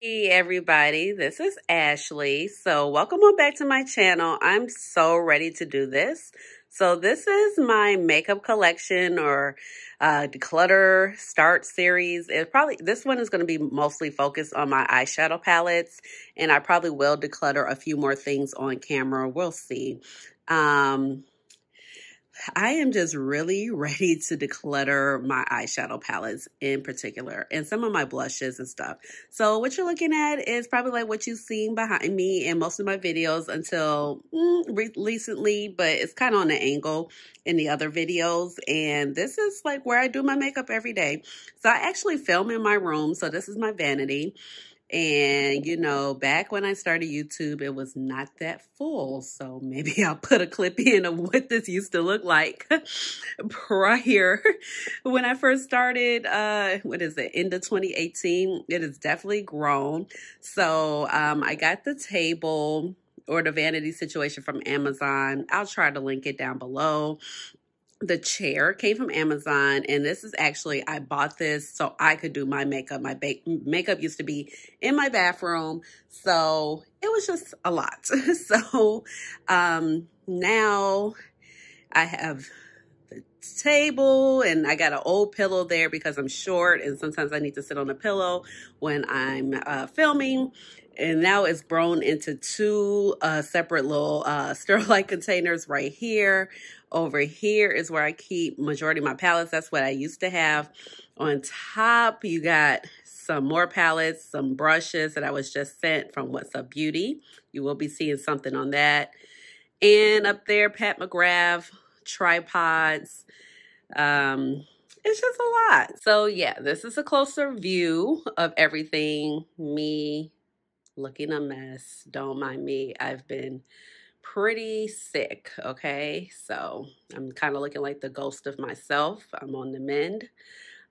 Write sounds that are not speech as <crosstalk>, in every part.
Hey everybody, this is Ashleigh. So welcome on back to my channel. I'm so ready to do this. So this is my makeup collection or uh, declutter start series. It probably this one is going to be mostly focused on my eyeshadow palettes, and I probably will declutter a few more things on camera. We'll see. Um, I am just really <laughs> ready to declutter my eyeshadow palettes in particular and some of my blushes and stuff. So what you're looking at is probably like what you've seen behind me in most of my videos until mm, re recently, but it's kind of on an angle in the other videos. And this is like where I do my makeup every day. So I actually film in my room. So this is my vanity. And, you know, back when I started YouTube, it was not that full. So maybe <laughs> I'll put a clip in of what this used to look like <laughs> prior <laughs> when I first started. Uh, what is it? End of 2018. It has definitely grown. So um, I got the table or the vanity situation from Amazon. I'll try to link it down below the chair came from Amazon, and this is actually I bought this so I could do my makeup. My ba- makeup used to be in my bathroom, so it was just a lot. <laughs> so um, now I have the table, and I got an old pillow there because I'm short, and sometimes I need to sit on a pillow when I'm uh, filming and now it's grown into two uh, separate little uh, <laughs> Sterilite containers right here over here is where I keep majority of my palettes. That's what I used to have. On top, you got some more palettes, some brushes that I was just sent from What's Up Beauty. You will be seeing something on that. And up there, Pat McGrath, tripods. Um, it's just a lot. So yeah, this is a closer view of everything. Me looking a mess. Don't mind me. I've been pretty sick, okay? So I'm kind of looking like the ghost of myself. I'm on the mend.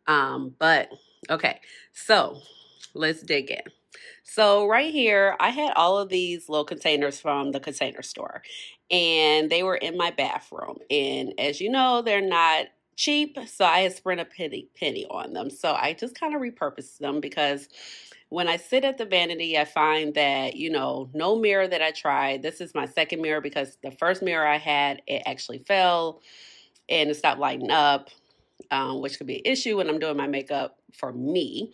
Um, but okay, so let's dig in. So right here, I had all of these little containers from the container store and they were in my bathroom. And as you know, they're not cheap. So I had spent a penny, penny on them. So I just kind of repurposed them because when I sit at the vanity, I find that, you know, no mirror that I tried. This is my second mirror because the first mirror I had, it actually fell and it stopped lighting up, um, which could be an issue when I'm doing my makeup for me.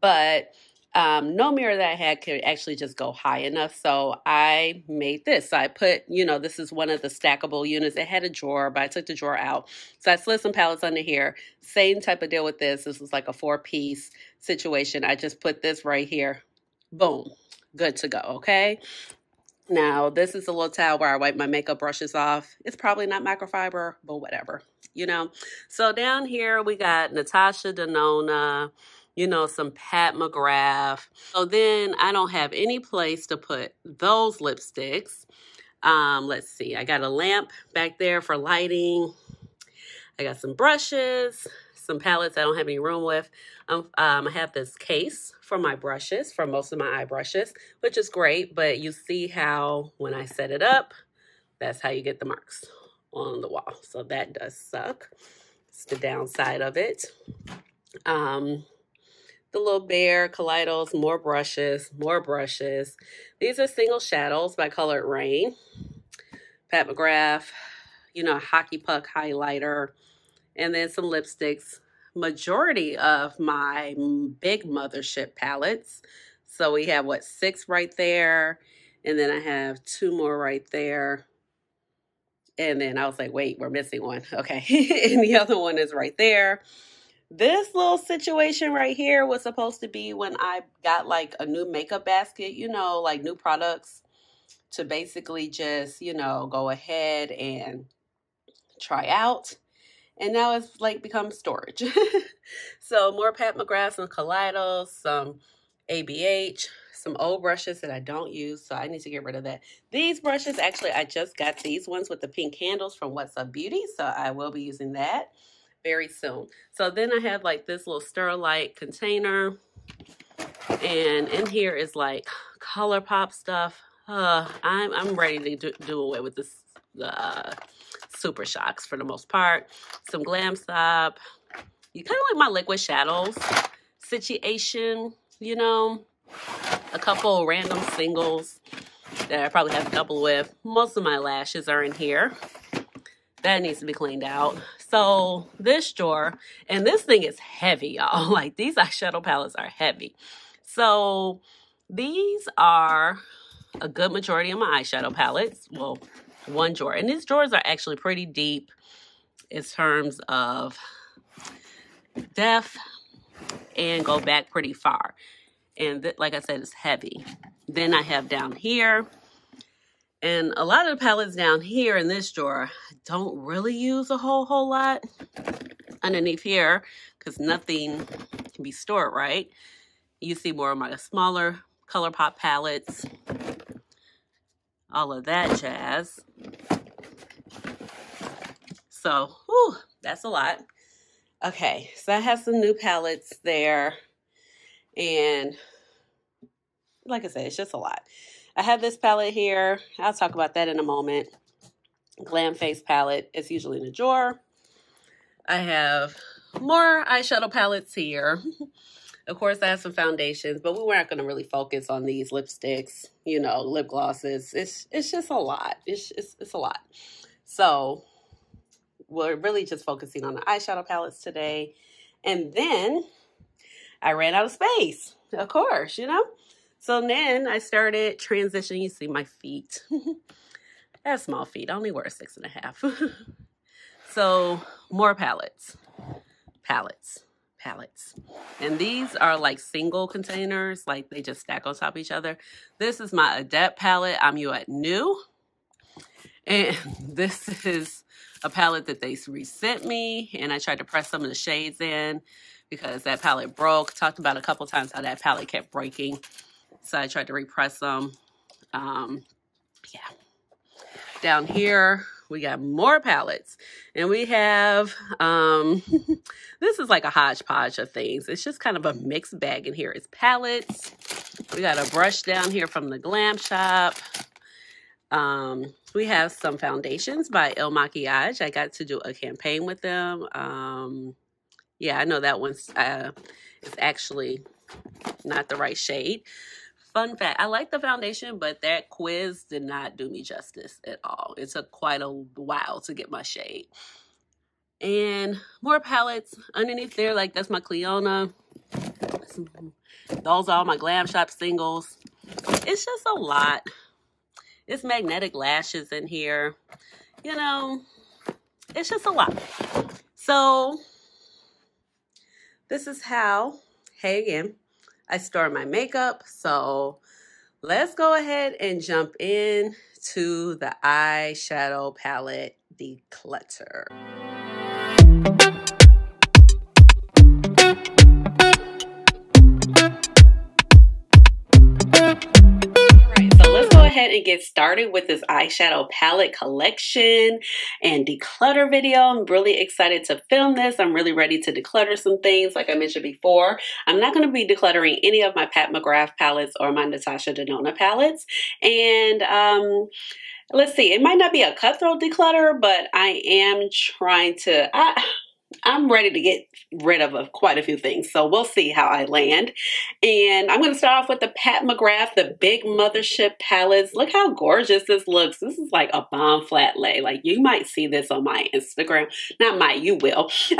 But um, no mirror that I had could actually just go high enough. So I made this. So I put, you know, this is one of the stackable units. It had a drawer, but I took the drawer out. So I slid some palettes under here. Same type of deal with this. This was like a four piece situation. I just put this right here. Boom. Good to go. Okay. Now, this is a little towel where I wipe my makeup brushes off. It's probably not microfiber, but whatever, you know. So down here, we got Natasha Denona you know, some Pat McGrath. So then I don't have any place to put those lipsticks. Um, let's see, I got a lamp back there for lighting. I got some brushes, some palettes I don't have any room with. Um, um, I have this case for my brushes, for most of my eye brushes, which is great, but you see how when I set it up, that's how you get the marks on the wall. So that does suck. It's the downside of it. Um, the little bear, Kaleidos, more brushes, more brushes. These are single shadows by Colored Raine. Pat McGrath, you know, hockey puck highlighter, and then some lipsticks. Majority of my big mothership palettes. So we have what six right there, and then I have two more right there. And then I was like, wait, we're missing one. <laughs> Okay. <laughs> and the other one is right there. This little situation right here was supposed to be when I got like a new makeup basket, you know, like new products to basically just, you know, go ahead and try out. And now it's like become storage. <laughs> so more Pat McGrath, and Kaleidos, some ABH, some old brushes that I don't use, so I need to get rid of that. These brushes, actually, I just got these ones with the pink handles from What's Up Beauty, so I will be using that very soon. So then I have like this little Sterilite container. And in here is like ColourPop stuff. Uh, I'm, I'm ready to do, do away with this uh, Super Shocks for the most part. Some Glam Shop. You kind of like my liquid shadows situation, you know. a couple random singles that I probably have a couple with. Most of my lashes are in here. That needs to be cleaned out. So this drawer, and this thing is heavy, <laughs> y'all. Like these eyeshadow palettes are heavy. So these are a good majority of my eyeshadow palettes. Well, one drawer. And these drawers are actually pretty deep in terms of depth and go back pretty far. And like I said, it's heavy. Then I have down here, and a lot of the palettes down here in this drawer don't really use a whole, whole lot underneath here because nothing can be stored right. You see more of my smaller ColourPop palettes, all of that jazz. So, whew, that's a lot. Okay, so I have some new palettes there. And like I said, it's just a lot. I have this palette here. I'll talk about that in a moment. Glam Face palette. It's usually in a drawer. I have more eyeshadow palettes here. <laughs> of course, I have some foundations, but we weren't going to really focus on these lipsticks, you know, lip glosses. It's it's just a lot. It's, it's, it's a lot. So we're really just focusing on the eyeshadow palettes today. And then I ran out of space, of course, you know? So then I started transitioning. You see my feet. <laughs> I have small feet. I only wear six and a half. <laughs> so more palettes, palettes, palettes. And these are like single containers, like they just stack on top of each other. This is my Adept palette. I'm you at new. And <laughs> this is a palette that they resent me, and I tried to press some of the shades in because that palette broke. Talked about a couple times how that palette kept breaking. So I tried to repress them. Um, yeah. Down here, we got more palettes. And we have, um, <laughs> this is like a hodgepodge of things. It's just kind of a mixed bag in here. It's palettes. We got a brush down here from the Glam Shop. Um, we have some foundations by Il Makiage. I got to do a campaign with them. Um, yeah, I know that one's uh, is actually not the right shade. Fun fact, I like the foundation, but that quiz did not do me justice at all. It took quite a while to get my shade. And more palettes underneath there, like that's my Cleona. Those are all my Glam Shop singles. It's just a lot. It's magnetic lashes in here. You know, it's just a lot. So this is how, hey again, I store my makeup. So let's go ahead and jump in to the eyeshadow palette declutter. Ahead and get started with this eyeshadow palette collection and declutter video. I'm really excited to film this. I'm really ready to declutter some things like I mentioned before. I'm not going to be decluttering any of my Pat McGrath palettes or my Natasha Denona palettes. And um, let's see, it might not be a cutthroat declutter, but I am trying to... I, I'm ready to get rid of quite a few things. So we'll see how I land. And I'm going to start off with the Pat McGrath, the Big Mothership Palettes. Look how gorgeous this looks. This is like a bomb flat lay. Like you might see this on my Instagram. Not my, you will. <laughs>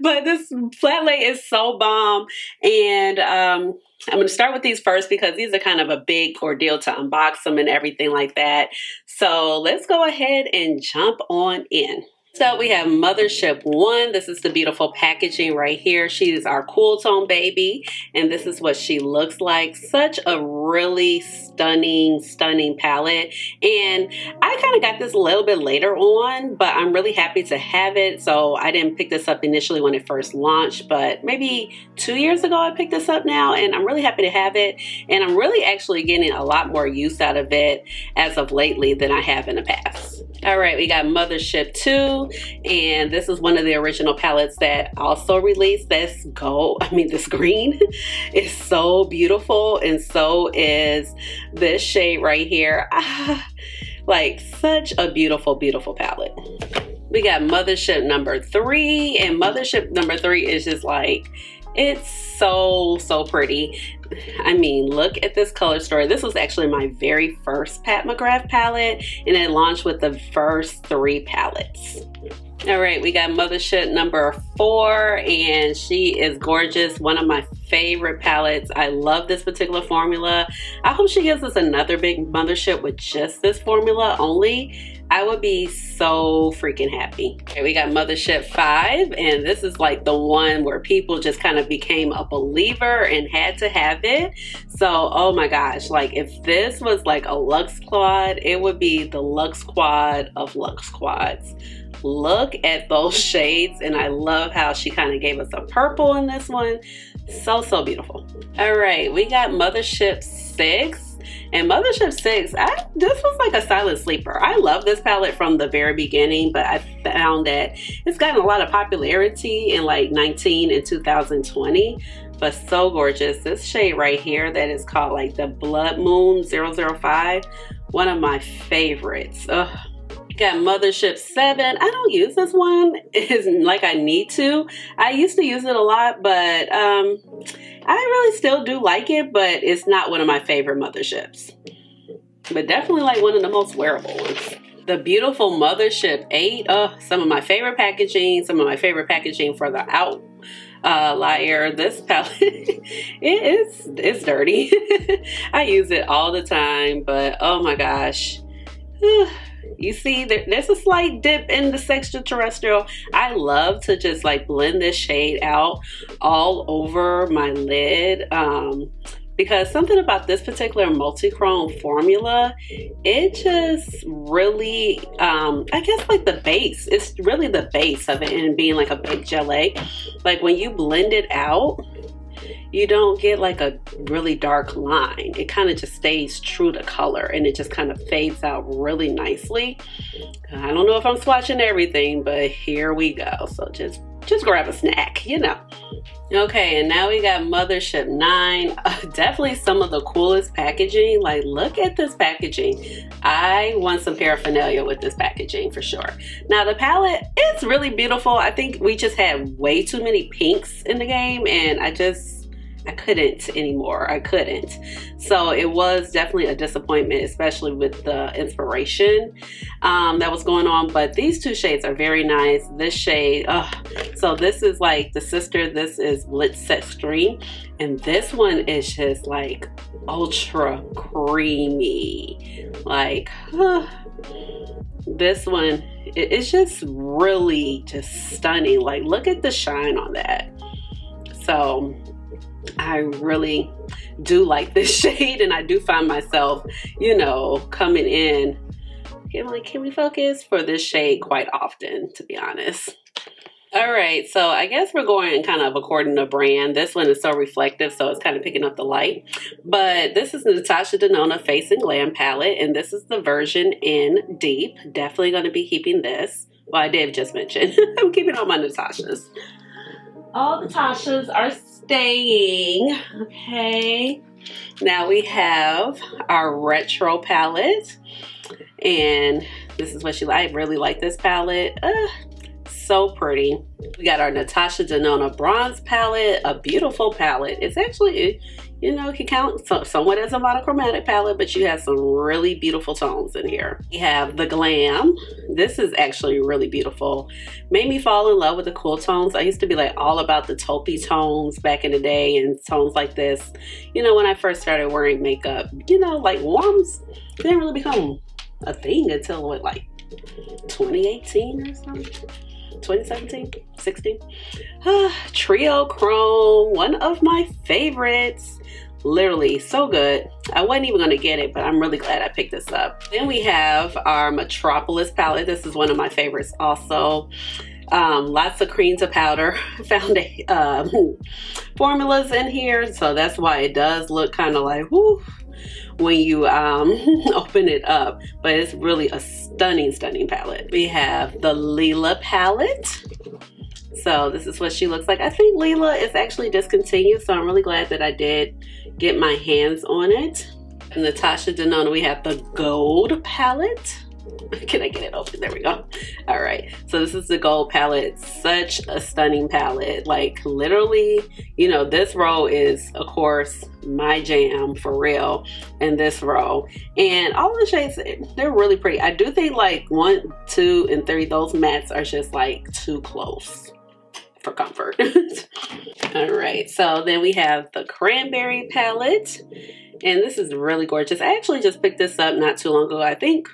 but this flat lay is so bomb. And um, I'm going to start with these first because these are kind of a big ordeal to unbox them and everything like that. So let's go ahead and jump on in. So we have Mothership 1. This is the beautiful packaging right here. She is our cool tone baby. And this is what she looks like. Such a really stunning, stunning palette. And I kind of got this a little bit later on, but I'm really happy to have it. So I didn't pick this up initially when it first launched, but maybe two years ago I picked this up now. And I'm really happy to have it. And I'm really actually getting a lot more use out of it as of lately than I have in the past. All right, we got Mothership 2, and this is one of the original palettes that also released. This gold, <laughs> I mean, this green <laughs> is so beautiful, and so is this shade right here. <laughs> Ah, like, such a beautiful, beautiful palette. We got Mothership number three, and Mothership number three is just like, It's so, so pretty. I mean, look at this color story. This was actually my very first Pat McGrath palette, and it launched with the first three palettes. All right, we got Mothership number four, and she is gorgeous. One of my favorite palettes. I love this particular formula. I hope she gives us another big Mothership with just this formula only I would be so freaking happy. Okay, we got Mothership 5, and this is like the one where people just kind of became a believer and had to have it. So, oh my gosh, like if this was like a Lux Quad, it would be the Lux Quad of Lux Quads. Look at those shades, and I love how she kind of gave us a purple in this one. So, so beautiful. All right, we got Mothership 6 and Mothership 6, I, this was like a silent sleeper. I love this palette from the very beginning, but I found that it's gotten a lot of popularity in like 19 and 2020 but so gorgeous. This shade right here that is called like the Blood Moon 005, one of my favorites. Ugh. Got Mothership 7. I don't use this one. <laughs> It's like I need to. I used to use it a lot, but um, I really still do like it, but it's not one of my favorite motherships. But definitely like one of the most wearable ones. The beautiful Mothership 8. Uh, some of my favorite packaging, some of my favorite packaging for the out uh, liar. This palette, <laughs> it is it's dirty. <laughs> I use it all the time, but oh my gosh. <sighs> You see, there's a slight dip in the Sextraterrestrial. I love to just like blend this shade out all over my lid. Um, because something about this particular multi-chrome formula it just really um i guess like the base it's really the base of it and being like a big gelée like when you blend it out you don't get like a really dark line. It kind of just stays true to color and it just kind of fades out really nicely. I don't know if I'm swatching everything, but here we go. So just just grab a snack, you know. Okay, and now we got Mothership 9. Uh, <laughs> definitely some of the coolest packaging. Like, look at this packaging. I want some paraphernalia with this packaging for sure. Now, the palette, it's really beautiful. I think we just had way too many pinks in the game, and I just I couldn't anymore. I couldn't. So it was definitely a disappointment, especially with the inspiration um, that was going on. But these two shades are very nice. This shade, oh, so this is like the sister. This is Blitz stream, And this one is just like ultra creamy. Like, this one, it's just really just stunning. Like, look at the shine on that. So I really do like this <laughs> shade and I do find myself, you know, coming in getting like, can we focus for this shade quite often, to be honest. All right, so I guess we're going kind of according to brand. This one is so reflective, so it's kind of picking up the light. But this is Natasha Denona Face and Glam palette, and this is the version in Deep. Definitely going to be keeping this. Well, I did just mention. <laughs> I'm keeping all my Natashas. All the Tashas are staying. Okay. Now we have our retro palette. And this is what she like. I really like this palette. Uh, so pretty. We got our Natasha Denona bronze palette, a beautiful palette. It's actually, you know, can count somewhat as a monochromatic palette, but you have some really beautiful tones in here. We have the Glam. This is actually really beautiful. Made me fall in love with the cool tones. I used to be like all about the taupey tones back in the day and tones like this. You know, when I first started wearing makeup, you know, like warms didn't really become a thing until what, like 2018 or something. 2017, 16. <sighs> Triochrome, one of my favorites. Literally so good. I wasn't even gonna get it, but I'm really glad I picked this up. Then we have our Metropolis palette. This is one of my favorites also. Um, lots of cream to powder <laughs> found um, formulas in here, so that's why it does look kind of like whoo when you um, <laughs> open it up, but it's really a stunning, stunning palette. We have the Lila palette. So this is what she looks like. I think Lila is actually discontinued, so I'm really glad that I did get my hands on it. Natasha Denona, we have the gold palette. <laughs> Can I get it open? There we go. All right. So this is the gold palette. Such a stunning palette. Like literally, you know, this row is of course my jam for real and this row. And all the shades, they're really pretty. I do think like one, two, and three, those mattes are just like too close for comfort. <laughs> all right. So then we have the cranberry palette. And this is really gorgeous. I actually just picked this up not too long ago. I think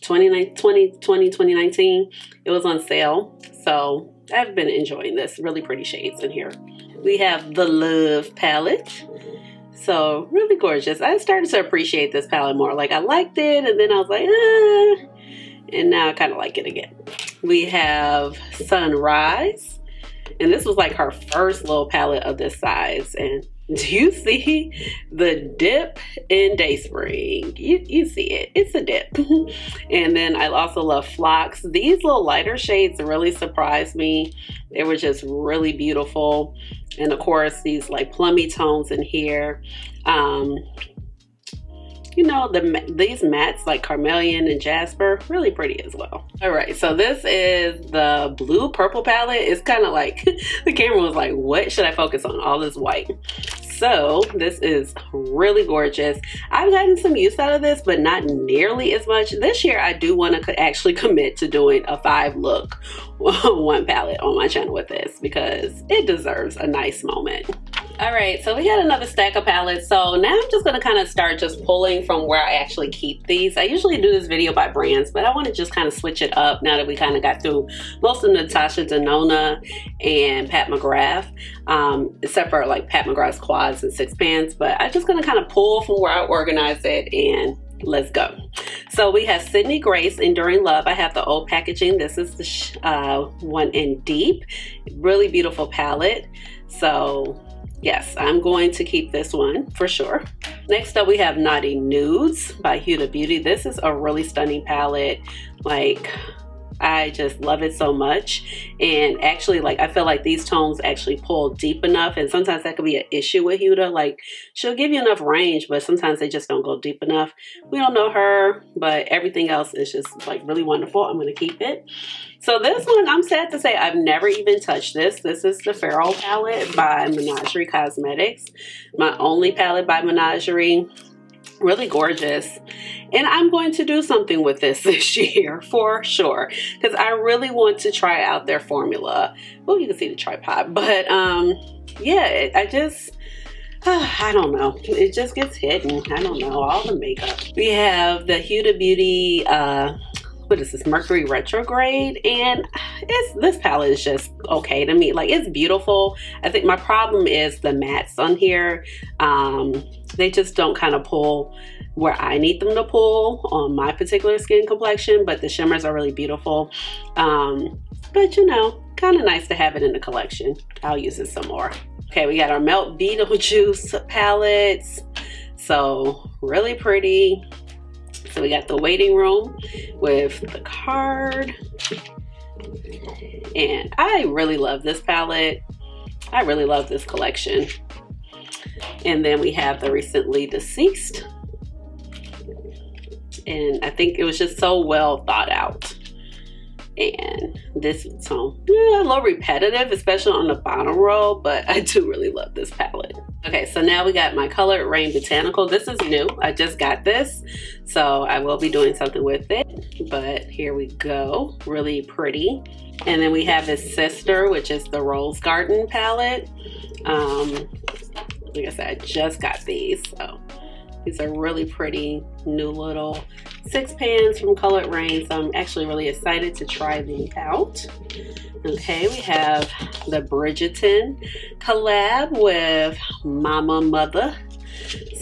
2020, 2019. It was on sale. So I've been enjoying this. Really pretty shades in here. We have the Love palette. So really gorgeous. I started to appreciate this palette more. Like I liked it and then I was like, ah. And now I kind of like it again. We have Sunrise. And this was like her first little palette of this size. And <laughs> do you see the dip in Dayspring? You, you see it. It's a dip. and then I also love Phlox. These little lighter shades really surprised me. They were just really beautiful. And of course, these like plummy tones in here. Um, you know, the these mattes like Carnelian and Jasper, really pretty as well. All right, so this is the blue purple palette. It's kind of like, <laughs> the camera was like, what should I focus on? All this white. So this is really gorgeous. I've gotten some use out of this, but not nearly as much. This year, I do want to actually <laughs> commit to doing a five look <laughs> one palette on my channel with this because it deserves a nice moment. All right, so we got another stack of palettes. So now I'm just gonna kind of start just pulling from where I actually keep these. I usually do this video by brands, but I wanna just kind of switch it up now that we kind of got through most of Natasha Denona and Pat McGrath, um, except for like Pat McGrath's quads and six pans. But I'm just gonna kind of pull from where I organize it and let's go. So we have Sydney Grace, Enduring Love. I have the old packaging. This is the uh, one in deep. Really beautiful palette. So Yes, I'm going to keep this one for sure. Next up, we have Naughty Nudes by Huda Beauty. This is a really stunning palette. Like, I just love it so much. And actually, like, I feel like these tones actually pull deep enough. And sometimes that could be an issue with Huda. Like, she'll give you enough range, but sometimes they just don't go deep enough. We don't know her, but everything else is just, like, really wonderful. I'm going to keep it. So this one, I'm sad to say, I've never even touched this. This is the Feral palette by Menagerie Cosmetics. My only palette by Menagerie really gorgeous and i'm going to do something with this <laughs> this year for sure because i really want to try out their formula well you can see the tripod but um yeah i just <sighs> I don't know. It just gets hidden. I don't know. All the makeup. We have the Huda Beauty uh, what is this mercury retrograde and it's this palette is just okay to me. Like it's beautiful. I think my problem is the mattes on here. Um they just don't kind of pull where i need them to pull on my particular skin complexion but the shimmers are really beautiful. Um but you know kind of nice to have it in the collection. I'll use it some more. Okay we got our melt beetlejuice <laughs> palettes. So really pretty so we got the waiting room with the card. And I really love this palette. I really love this collection. And then we have the recently deceased. And I think it was just so well thought out and this song yeah, a little repetitive especially on the bottom row but i do really love this palette. Okay so now we got my color rain botanical. This is new. I just got this so i will be doing something with it. But here we go. Really pretty. And then we have his sister which is the rose garden palette. Um like i said i just got these so these are really pretty new little six pans from Colored Raine. So I'm actually really excited to try these out. Okay, we have the Bridgerton collab with Mama Mother.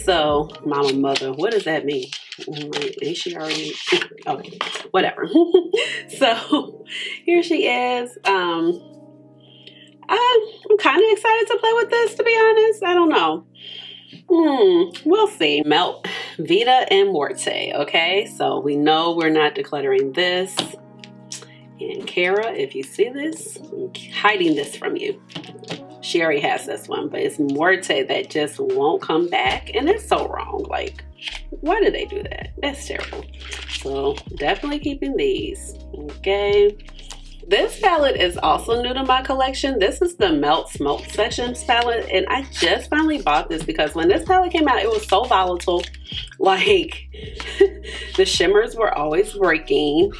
So, Mama Mother, what does that mean? Ain't she already? <laughs> Okay, whatever. <laughs> so, here she is. Um, I'm kind of excited to play with this, to be honest. I don't know. Hmm, we'll see. Melt Vita and Morte, okay? So we know we're not decluttering this. And Kara, if you see this, I'm hiding this from you. she already has this one, but it's Morte that just won't come back. And it's so wrong. Like, why did they do that? That's terrible. So definitely keeping these. Okay. This palette is also new to my collection. This is the Melt Smoke Sessions palette. And I just finally bought this because when this palette came out, it was so volatile. <laughs> Like, <laughs> the shimmers were always breaking.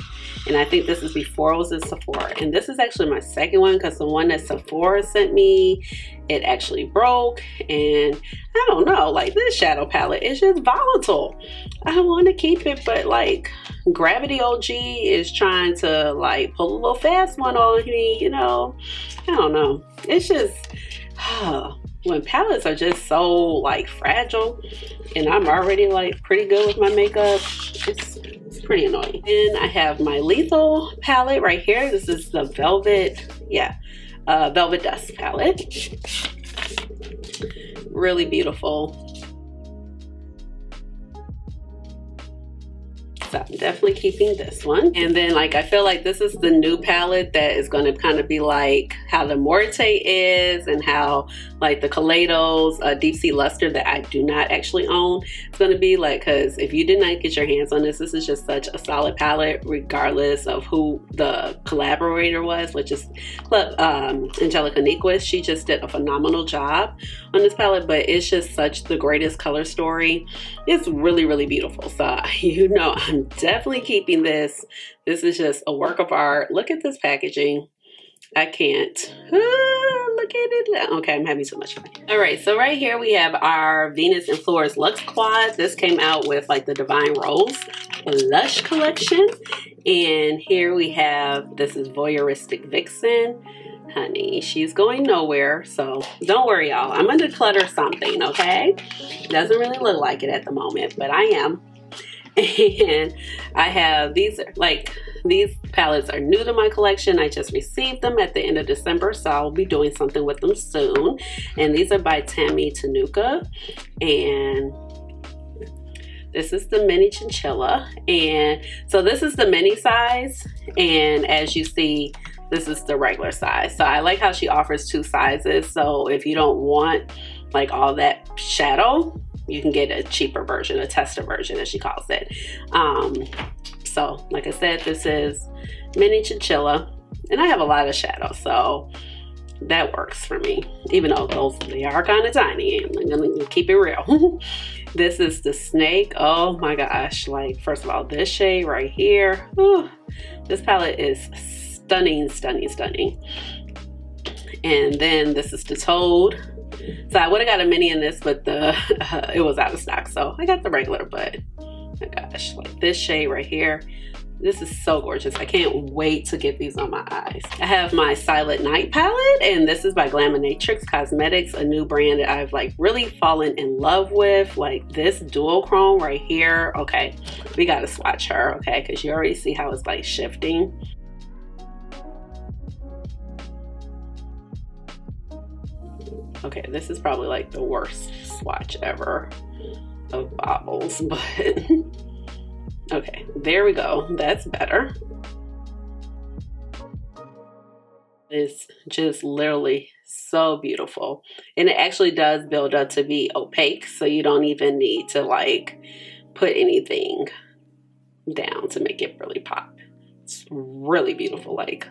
And I think this is before it was in Sephora. And this is actually my second one because the one that Sephora sent me, it actually broke. And I don't know, like this shadow palette is just volatile. I want to keep it, but like Gravity OG is trying to like pull a little fast one on me, you know. I don't know. It's just, <sighs> when palettes are just so like fragile and I'm already like pretty good with my makeup, it's pretty annoying. Then I have my Lethal palette right here. This is the Velvet, yeah, uh, Velvet Dust palette. Really beautiful. So I'm definitely keeping this one. And then like, I feel like this is the new palette that is gonna kind of be like how the Morte is and how like the Kaleidos uh, Deep Sea Luster that I do not actually own. It's gonna be like, cause if you did not get your hands on this, this is just such a solid palette regardless of who the collaborator was, which is um, Angelica Nyquist. She just did a phenomenal job on this palette, but it's just such the greatest color story. It's really, really beautiful. So <laughs> you know, I'm definitely keeping this. This is just a work of art. Look at this packaging. I can't. Ah, look at it. Okay, I'm having so much fun. All right, so right here we have our Venus and Floris Luxe Quad. This came out with like the Divine Rose Lush collection. And here we have, this is Voyeuristic Vixen. Honey, she's going nowhere. So don't worry, y'all. I'm going to declutter something, okay? Doesn't really look like it at the moment, but I am. And I have these, are like, these palettes are new to my collection. I just received them at the end of December, so I'll be doing something with them soon. And these are by Tammy Tanuka, And this is the mini chinchilla. And so this is the mini size. And as you see, this is the regular size. So I like how she offers two sizes. So if you don't want like all that shadow, you can get a cheaper version, a tester version as she calls it. Um, so like I said, this is mini chinchilla and I have a lot of shadow. So that works for me, even though those they are kind of tiny. I'm gonna keep it real. <laughs> this is the snake. Oh my gosh! Like first of all, this shade right here. This palette is stunning, stunning, stunning. And then this is the toad. So I would have got a mini in this, but the uh, <laughs> it was out of stock. So I got the regular, but my gosh, like this shade right here this is so gorgeous. I can't wait to get these on my eyes. I have my Silent Night palette and this is by Glaminatrix Cosmetics, a new brand that I've like really fallen in love with. Like this dual chrome right here. Okay, we gotta swatch her, okay? Because you already see how it's like shifting. Okay, this is probably like the worst swatch ever of baubles, <laughs> but Okay, there we go. That's better. It's just literally so beautiful. And it actually does build up to be opaque, so you don't even need to like put anything down to make it really pop. It's really beautiful. Like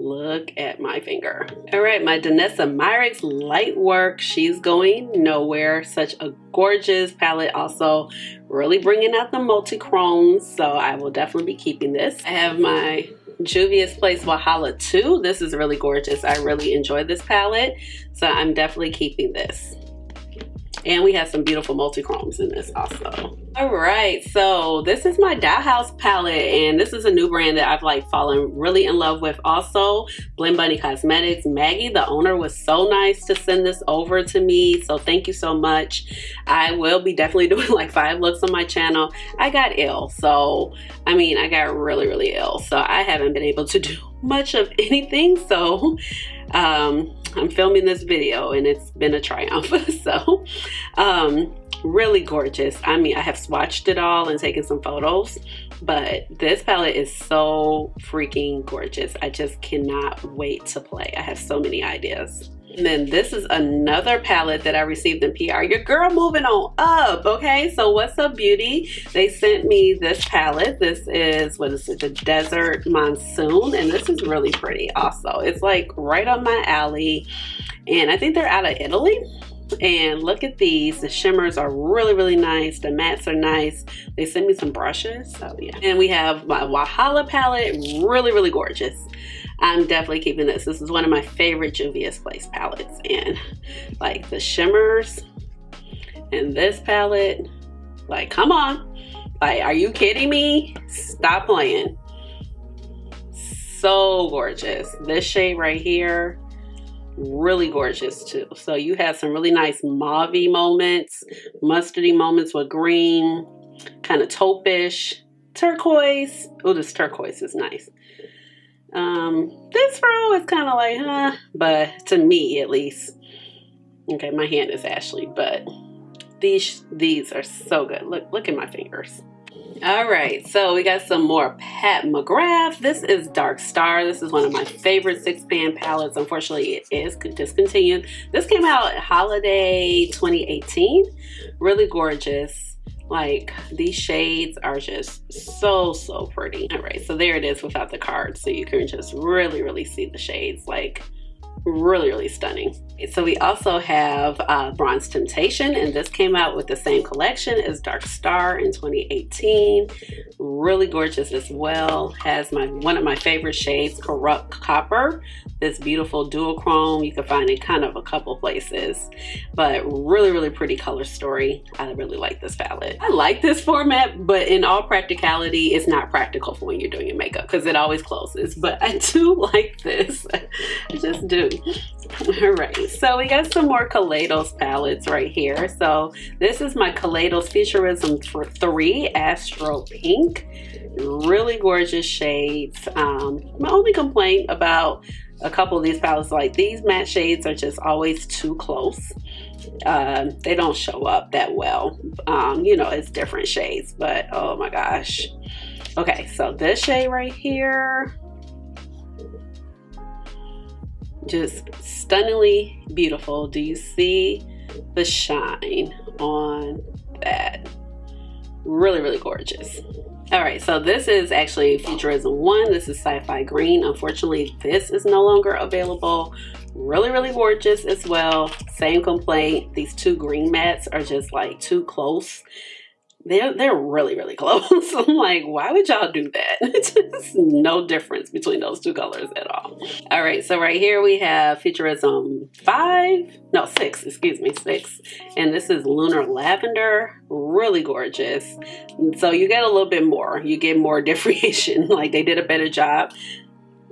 Look at my finger. All right, my Danessa Myricks Lightwork. She's going nowhere. Such a gorgeous palette. Also, really bringing out the multi-chromes. So I will definitely be keeping this. I have my Juvia's Place Wahala 2. This is really gorgeous. I really enjoy this palette. So I'm definitely keeping this. And we have some beautiful multi-chromes in this also. All right, so this is my Dollhouse palette, and this is a new brand that I've like fallen really in love with also. Blend Bunny Cosmetics. Maggie, the owner, was so nice to send this over to me, so thank you so much. I will be definitely <laughs> doing like five looks on my channel. I got ill, so I mean, I got really, really ill, so I haven't been able to do <laughs> much of anything, so um, I'm filming this video and it's been a triumph. <laughs> so, um, really gorgeous. I mean, I have swatched it all and taken some photos, but this palette is so freaking gorgeous. I just cannot wait to play. I have so many ideas. And then this is another palette that I received in PR. Your girl moving on up, okay? So what's up, beauty? They sent me this palette. This is, what is it, the Desert Monsoon. And this is really pretty also. It's like right on my alley. And I think they're out of Italy. And look at these. The shimmers are really, really nice. The mattes are nice. They sent me some brushes. So yeah. And we have my Wahala palette. Really, really gorgeous. I'm definitely keeping this. This is one of my favorite Juvia's Place palettes. And like the shimmers and this palette, like come on. Like, are you kidding me? Stop playing. So gorgeous. This shade right here, really gorgeous too. So you have some really nice mauve moments, mustardy moments with green, kind of taupish, turquoise. Oh, this turquoise is nice. Um, this row is kind of like, huh, but to me at least. Okay, my hand is Ashley, but these these are so good. Look, look at my fingers. All right, so we got some more Pat McGrath. This is Dark Star. This is one of my favorite six pan palettes. Unfortunately, it is discontinued. This came out holiday 2018. Really gorgeous. Like these shades are just so, so pretty. All right, so there it is without the card. So you can just really, really see the shades. Like really, really stunning. So we also have uh, Bronze Temptation, and this came out with the same collection as Dark Star in 2018. Really gorgeous as well. Has my one of my favorite shades, Corrupt Copper. This beautiful duochrome. You can find it kind of a couple places, but really, really pretty color story. I really like this palette. I like this format, but in all practicality, it's not practical for when you're doing your makeup because it always closes. But I do <laughs> like this. I just do. All <laughs> right, so we got some more Kaleidos palettes right here. So this is my Kaleidos Futurism 3 Astro Pink. Really gorgeous shades. Um, my only complaint about a couple of these palettes, like these matte shades are just always too close. Uh, they don't show up that well. Um, you know, it's different shades, but oh my gosh. Okay, so this shade right here, just stunningly beautiful. Do you see the shine on that? Really, really gorgeous. All right, so this is actually Futurism 1. This is Sci-Fi Green. Unfortunately, this is no longer available. Really, really gorgeous as well. Same complaint. These two green mats are just like too close they're they're really really close. <laughs> I'm like, why would y'all do that? <laughs> Just no difference between those two colors at all. All right, so right here we have Futurism five, no six, excuse me, six, and this is Lunar Lavender, really gorgeous. So you get a little bit more, you get more <laughs> differentiation. Like they did a better job.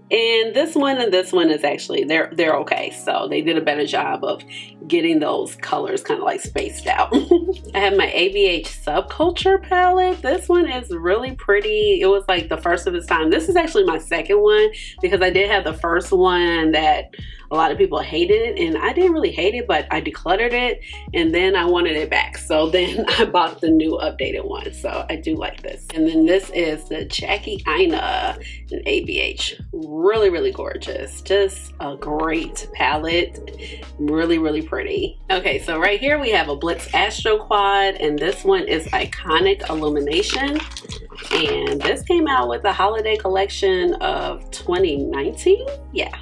And this one and this one is actually they're they're okay. So they did a better job of getting those colors kind of like spaced out. <laughs> I have my ABH Subculture palette. This one is really pretty. It was like the first of its time. This is actually my second one because I did have the first one that a lot of people hated it and I didn't really hate it, but I decluttered it and then I wanted it back. So <laughs> then I bought the new updated one. So I do like this. And then this is the Jackie Aina in ABH. Really, really gorgeous. Just a great palette. Really, really pretty. Okay, so right here we have a Blitz Astral Quad and this one is Iconic Illumination. And this came out with the holiday collection of 2019. Yeah,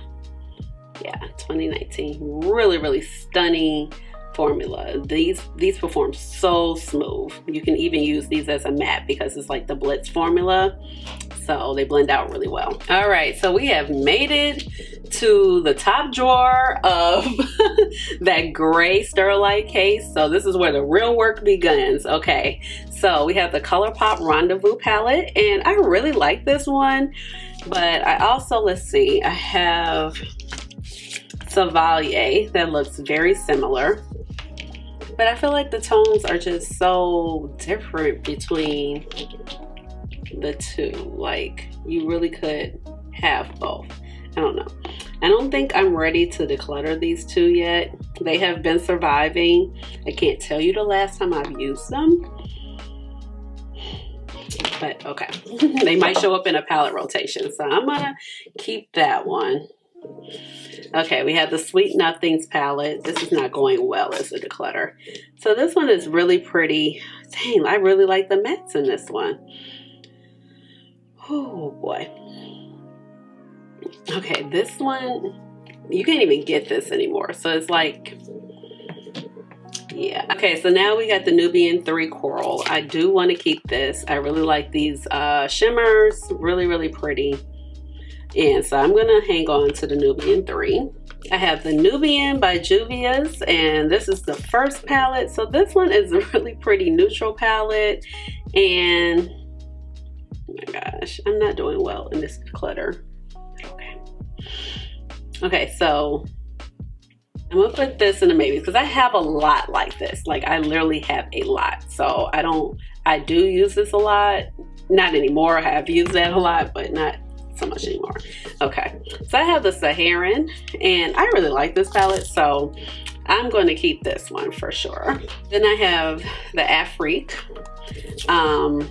yeah 2019 really really stunning formula. These these perform so smooth. You can even use these as a matte because it's like the blitz formula. So they blend out really well. All right so we have made it to the top drawer of <laughs> that gray Sterilite case. So this is where the real work begins. Okay so we have the ColourPop Rendezvous palette and I really like this one. But I also let's see I have Sauvalier that looks very similar. But I feel like the tones are just so different between the two. Like, you really could have both. I don't know. I don't think I'm ready to declutter these two yet. They have been surviving. I can't tell you the last time I've used them. But okay, they might show up in a palette rotation. So I'm gonna keep that one. Okay, we have the Sweet Nothings palette. This is not going well as a declutter. So this one is really pretty. Dang, I really like the mattes in this one. Oh boy. Okay, this one, you can't even get this anymore. So it's like, yeah. Okay, so now we got the Nubian 3 Coral. I do want to keep this. I really like these uh, shimmers. Really, really pretty. And so I'm going to hang on to the Nubian 3. I have the Nubian by Juvia's, and this is the first palette. So this one is a really pretty neutral palette. And, oh my gosh, I'm not doing well in this clutter. Okay. Okay, so I'm gonna put this in a maybe because I have a lot like this. Like I literally have a lot. So I don't, I do use this a lot. Not anymore. I have used that a lot, but not so much anymore. Okay, so I have the Saharan and I really like this palette. So I'm going to keep this one for sure. Then I have the Afrique. Um,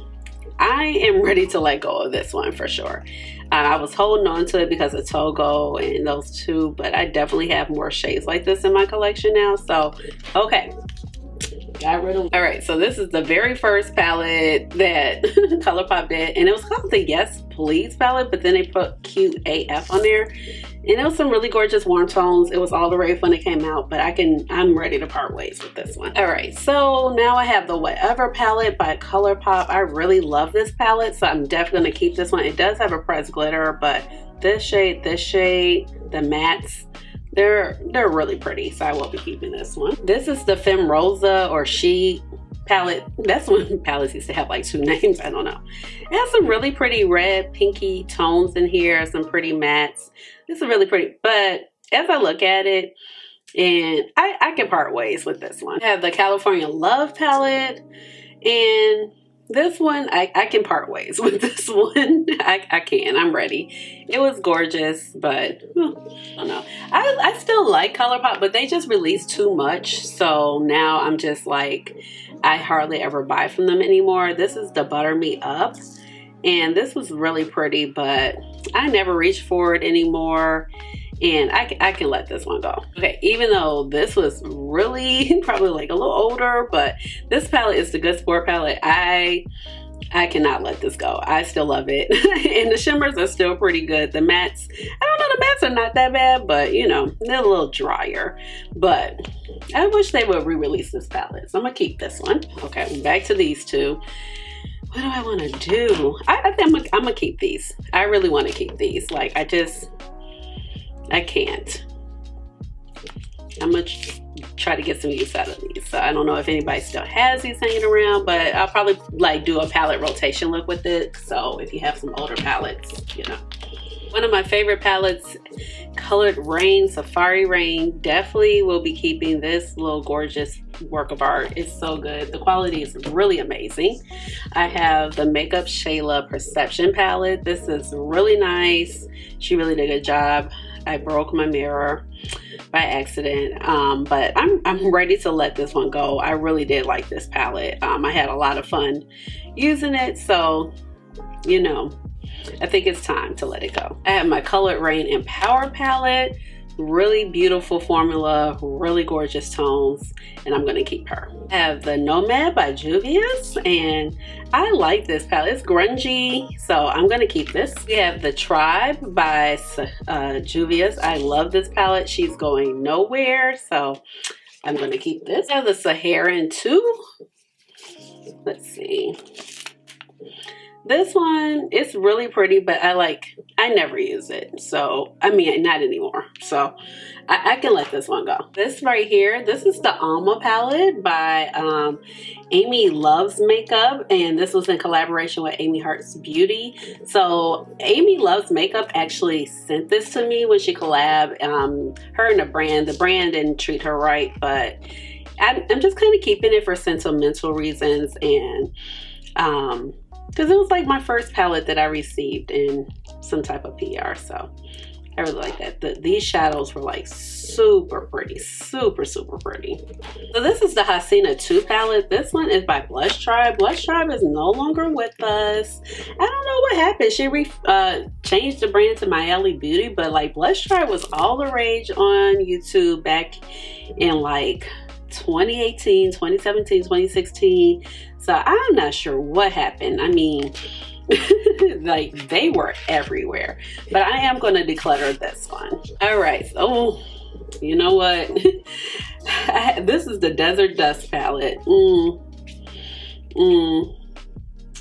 I am ready to let go of this one for sure. Uh, I was holding on to it because of Togo and those two, but I definitely have more shades like this in my collection now. So, okay, got rid of. All right so this is the very first palette that <laughs> ColourPop did and it was called the Yes Please palette but then they put cute AF on there and it was some really gorgeous warm tones. It was all the rave when it came out but I can I'm ready to part ways with this one. All right so now I have the Whatever palette by ColourPop I really love this palette so I'm definitely gonna keep this one. It does have a pressed glitter but this shade this shade the mattes they're they're really pretty, so I will be keeping this one. This is the Femme Rosa or She palette. That's when <laughs> palettes used to have like two <laughs> names. I don't know. It has some really pretty red, pinky tones in here, some pretty mattes. This is really pretty, but as I look at it, and I, I can part ways with this one. I have the California Love palette, and this one, I, I can part ways <laughs> with this one. I, I can. I'm ready. It was gorgeous, but well, I don't know. I, I still like ColourPop, but they just released too much. So now I'm just like, I hardly ever buy from them anymore. This is the Butter Me Up. And this was really pretty, but I never reach for it anymore and I, I can let this one go. Okay, even though this was really <laughs> probably like a little older, but this palette is the Good Sport palette. I I cannot let this go. I still love it. <laughs> and the shimmers are still pretty good. The mattes, I don't know, the mattes are not that bad, but you know, they're a little drier. But I wish they would re-release this palette. So I'm gonna keep this one. Okay, back to these two. What do I wanna do? I, I think I'm gonna, I'm gonna keep these. I really wanna keep these. Like I just, I can't. I'm gonna try to get some use out of these. So I don't know if anybody still has these hanging around, but I'll probably like do a palette rotation look with it. So if you have some older palettes, you know. One of my favorite palettes, Colored Raine, Safari Rain. Definitely will be keeping this little gorgeous work of art. It's so good. The quality is really amazing. I have the Makeup Shayla Perception palette. This is really nice. She really did a good job. I broke my mirror by accident um, but I'm, I'm ready to let this one go. I really did like this palette. Um, I had a lot of fun using it so you know I think it's time to let it go. I have my Colored Raine Empower palette really beautiful formula really gorgeous tones and i'm to keep her. I have the nomad by juvia's and i like this palette. It's grungy so i'm to keep this. We have the tribe by uh, juvia's. I love this palette. She's going nowhere so i'm to keep this. I have the saharan too. Let's see this one, it's really pretty, but I like, I never use it. So, I mean, not anymore. So, I, I can let this one go. This right here, this is the Alma palette by um, Amy Loves Makeup. And this was in collaboration with Amy Hearts Beauty. So, Amy Loves Makeup actually sent this to me when she collabed. Um, her and the brand, the brand didn't treat her right, but I'm, I'm just kind of keeping it for sentimental reasons and um, because it was like my first palette that I received in some type of PR. So I really like that. The, these shadows were like super pretty, super, super pretty. So this is the Hasina 2 palette. This one is by Blush Tribe. Blush Tribe is no longer with us. I don't know what happened. She re, uh, changed the brand to Myeli Beauty, but like Blush Tribe was all the rage on YouTube back in like 2018, 2017, 2016. So I'm not sure what happened. I mean, <laughs> like they were everywhere. But I am going to declutter this one. All right. So, you know what? <laughs> this is the Desert Dust palette. Mm. Mm.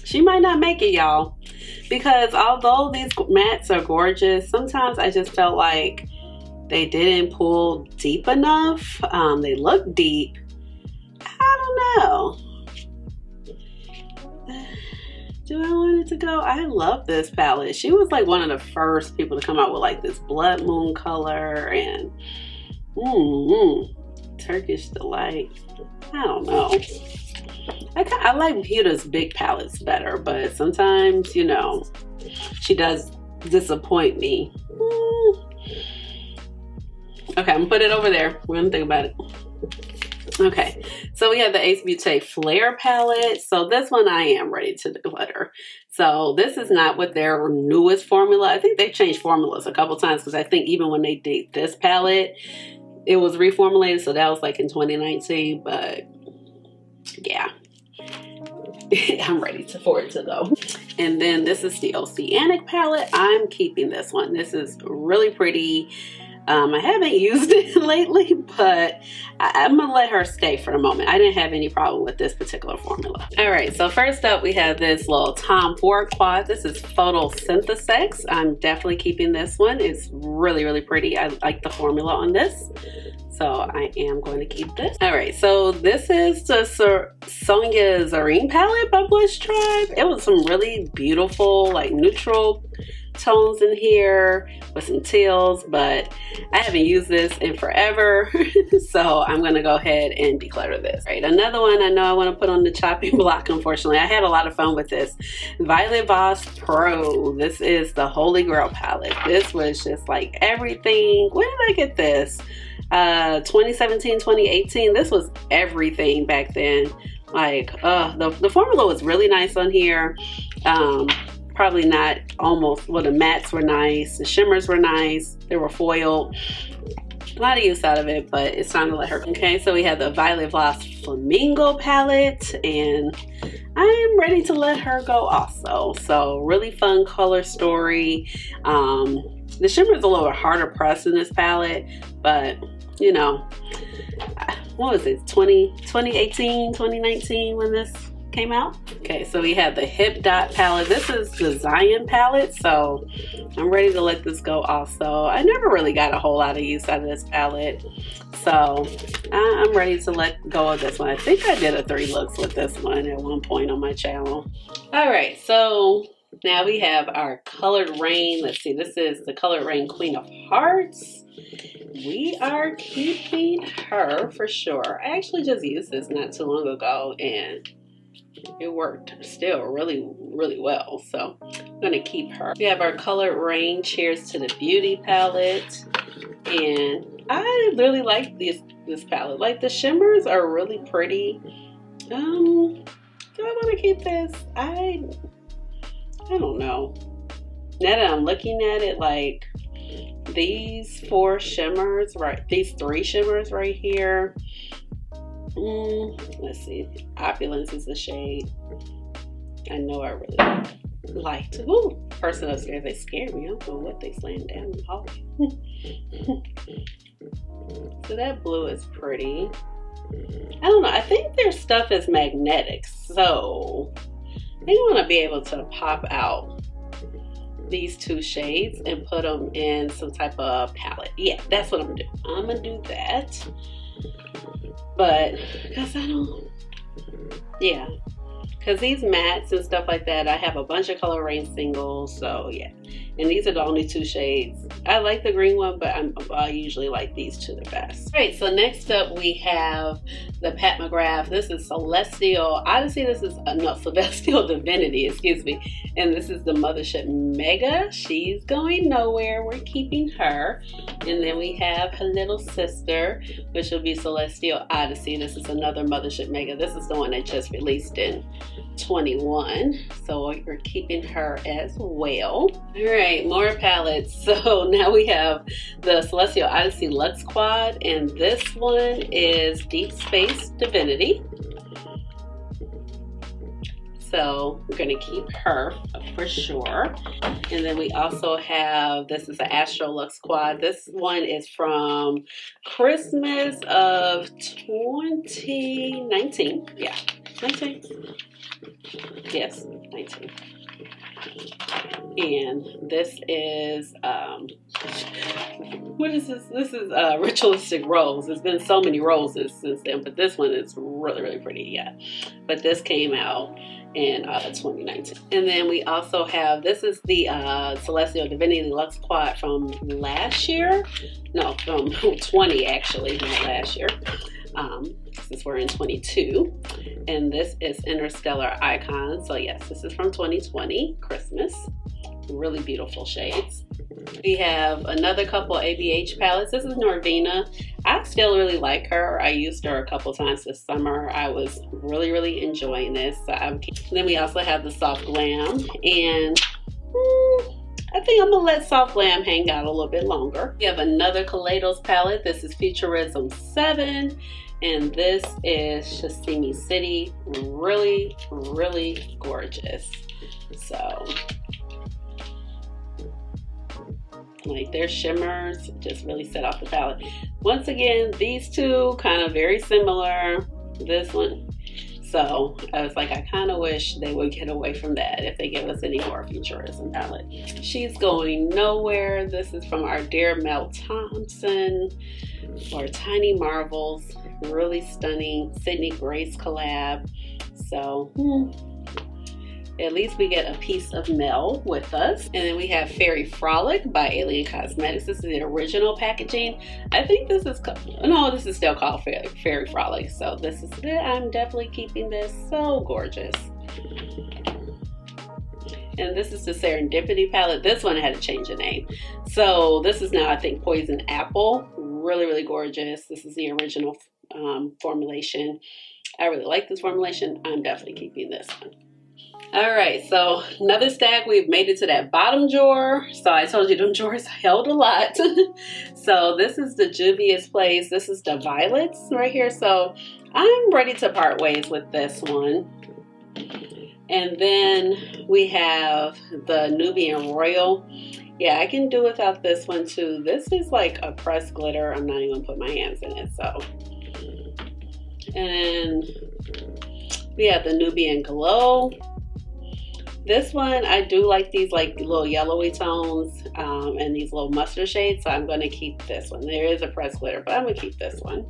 She might not make it, y'all. Because although these mattes are gorgeous, sometimes I just felt like they didn't pull deep enough. Um, they look deep. I don't know. Do I want it to go? I love this palette. She was like one of the first people to come out with like this blood moon color and mm, mm, Turkish delight. I don't know. I, I like Huda's big palettes better, but sometimes, you know, she does disappoint me. Mm. Okay, I'm gonna put it over there. We're gonna think about it. Okay, so we have the Ace Beauté Flare palette. So this one I am ready to declutter. So this is not with their newest formula. I think they changed formulas a couple times because I think even when they did this palette, it was reformulated. So that was like in 2019, but yeah. <laughs> I'm ready to, for it to go. And then this is the Oceanic palette. I'm keeping this one. This is really pretty. Um, I haven't <laughs> used it lately, but I, am gonna let her stay for a moment. I didn't have any problem with this particular formula. All right, so first up we have this little Tom Ford quad. This is Photosynthesex. I'm definitely keeping this one. It's really, really pretty. I like the formula on this. So I am going to keep this. All right, so this is the Sir Sonia Zareen palette by Blush Tribe. It was some really beautiful, like neutral tones in here with some teals, but I haven't used this in forever. <laughs> so I'm gonna go ahead and declutter this. Right, another one I know I wanna put on the chopping <laughs> block, unfortunately. I had a lot of fun with this. Violet Voss Pro. This is the Holy Grail palette. This was just like everything. When did I get this? Uh, 2017, 2018. This was everything back then. Like, uh, the, the formula was really nice on here. Um, probably not almost well the mattes were nice the shimmers were nice they were foiled. A lot of use out of it but it's time to let her go. okay so we have the violet voss flamingo palette and i am ready to let her go also. So really fun color story. Um the shimmer is a little harder pressed in this palette but you know what was it 20 2018 2019 when this came out. Okay, so we have the Hip Dot palette. This is the Zion palette, so I'm ready to let this go also. I never really got a whole lot of use out of this palette, so I'm ready to let go of this one. I think I did a three looks with this one at one point on my channel. All right, so now we have our Colored Raine. Let's see, this is the Colored Raine Queen of Hearts. We are keeping her for sure. I actually just used this not too long ago and it worked still really, really well. So I'm going to keep her. We have our Colored Raine Cheers to the Beauty palette. And I really like this, this palette. Like the shimmers are really pretty. Um, do I want to keep this? I, I don't know. Now that I'm looking at it, like these four shimmers, right? These three shimmers right here Mm, let's see. Opulence is the shade. I know I really liked. Ooh, person upstairs, they scared me. I don't know what they slammed down in the hallway. so that blue is pretty. I don't know. I think their stuff is magnetic. So they want to be able to pop out these two shades and put them in some type of palette. Yeah, that's what I'm gonna do. I'm gonna do that. But, because I don't, yeah. Because these mats and stuff like that, I have a bunch of Color Raine singles. So, yeah. And these are the only two shades. I like the green one, but I'm, I usually like these two the best. All right, so next up we have the Pat McGrath. This is Celestial Odyssey. This is, uh, no, <laughs> Celestial Divinity, excuse me. And this is the Mothership Mega. She's going nowhere. We're keeping her. And then we have her little sister, which will be Celestial Odyssey. This is another Mothership Mega. This is the one that just released in 21. So we're keeping her as well. All right, more palettes. <laughs> So now we have the Celestial Odyssey Luxe Quad, and this one is Deep Space Divinity. So we're gonna keep her for sure. And then we also have, this is an Astro Luxe Quad. This one is from Christmas of 2019. Yeah, 19. Yes, 19. And this is, um, what is this? This is a ritualistic rose. There's been so many roses since then, but this one is really, really pretty. Yeah. But this came out in uh, 2019. And then we also have, this is the uh, Celestial Divinity Luxe Quad from last year. No, from <laughs> 20 actually, not last year. Um, since we're in 22. And this is Interstellar Icon. So yes, this is from 2020, Christmas. Really beautiful shades. We have another couple ABH palettes. This is Norvina. I still really like her. I used her a couple times this summer. I was really, really enjoying this. So then we also have the Soft Glam. And mm, I think I'm gonna let Soft Glam hang out a little bit longer. We have another Kaleidos palette. This is Futurism 7 and this is Sashimi City. Really, really gorgeous. So, like their shimmers just really set off the palette. Once again, these two kind of very similar. This one. So I was like, I kind of wish they would get away from that if they give us any more futurism palette. She's going nowhere. This is from our dear Mel Thompson or Tiny Marvels really stunning Sydney Grace collab. So, hmm, at least we get a piece of Mel with us. And then we have Fairy Frolic by Alien Cosmetics. This is the original packaging. I think this is, no, this is still called Fairy, Fairy Frolic. So this is it. I'm definitely keeping this so gorgeous. And this is the Serendipity palette. This one had to change the name. So this is now, I think, Poison Apple. Really, really gorgeous. This is the original um, formulation. I really like this formulation. I'm definitely keeping this one. All right, so another stack. We've made it to that bottom drawer. So I told you them <laughs> drawers held a lot. <laughs> so this is the Juvia's Place. This is the violets right here. So I'm ready to part ways with this one. And then we have the Nubian Royal. Yeah, I can do without this one too. This is like a pressed glitter. I'm not even gonna put my hands in it. So and we have the Nubian Glow. This one, I do like these like little yellowy tones um, and these little mustard shades, so I'm going to keep this one. There is a press glitter, but I'm going to keep this one.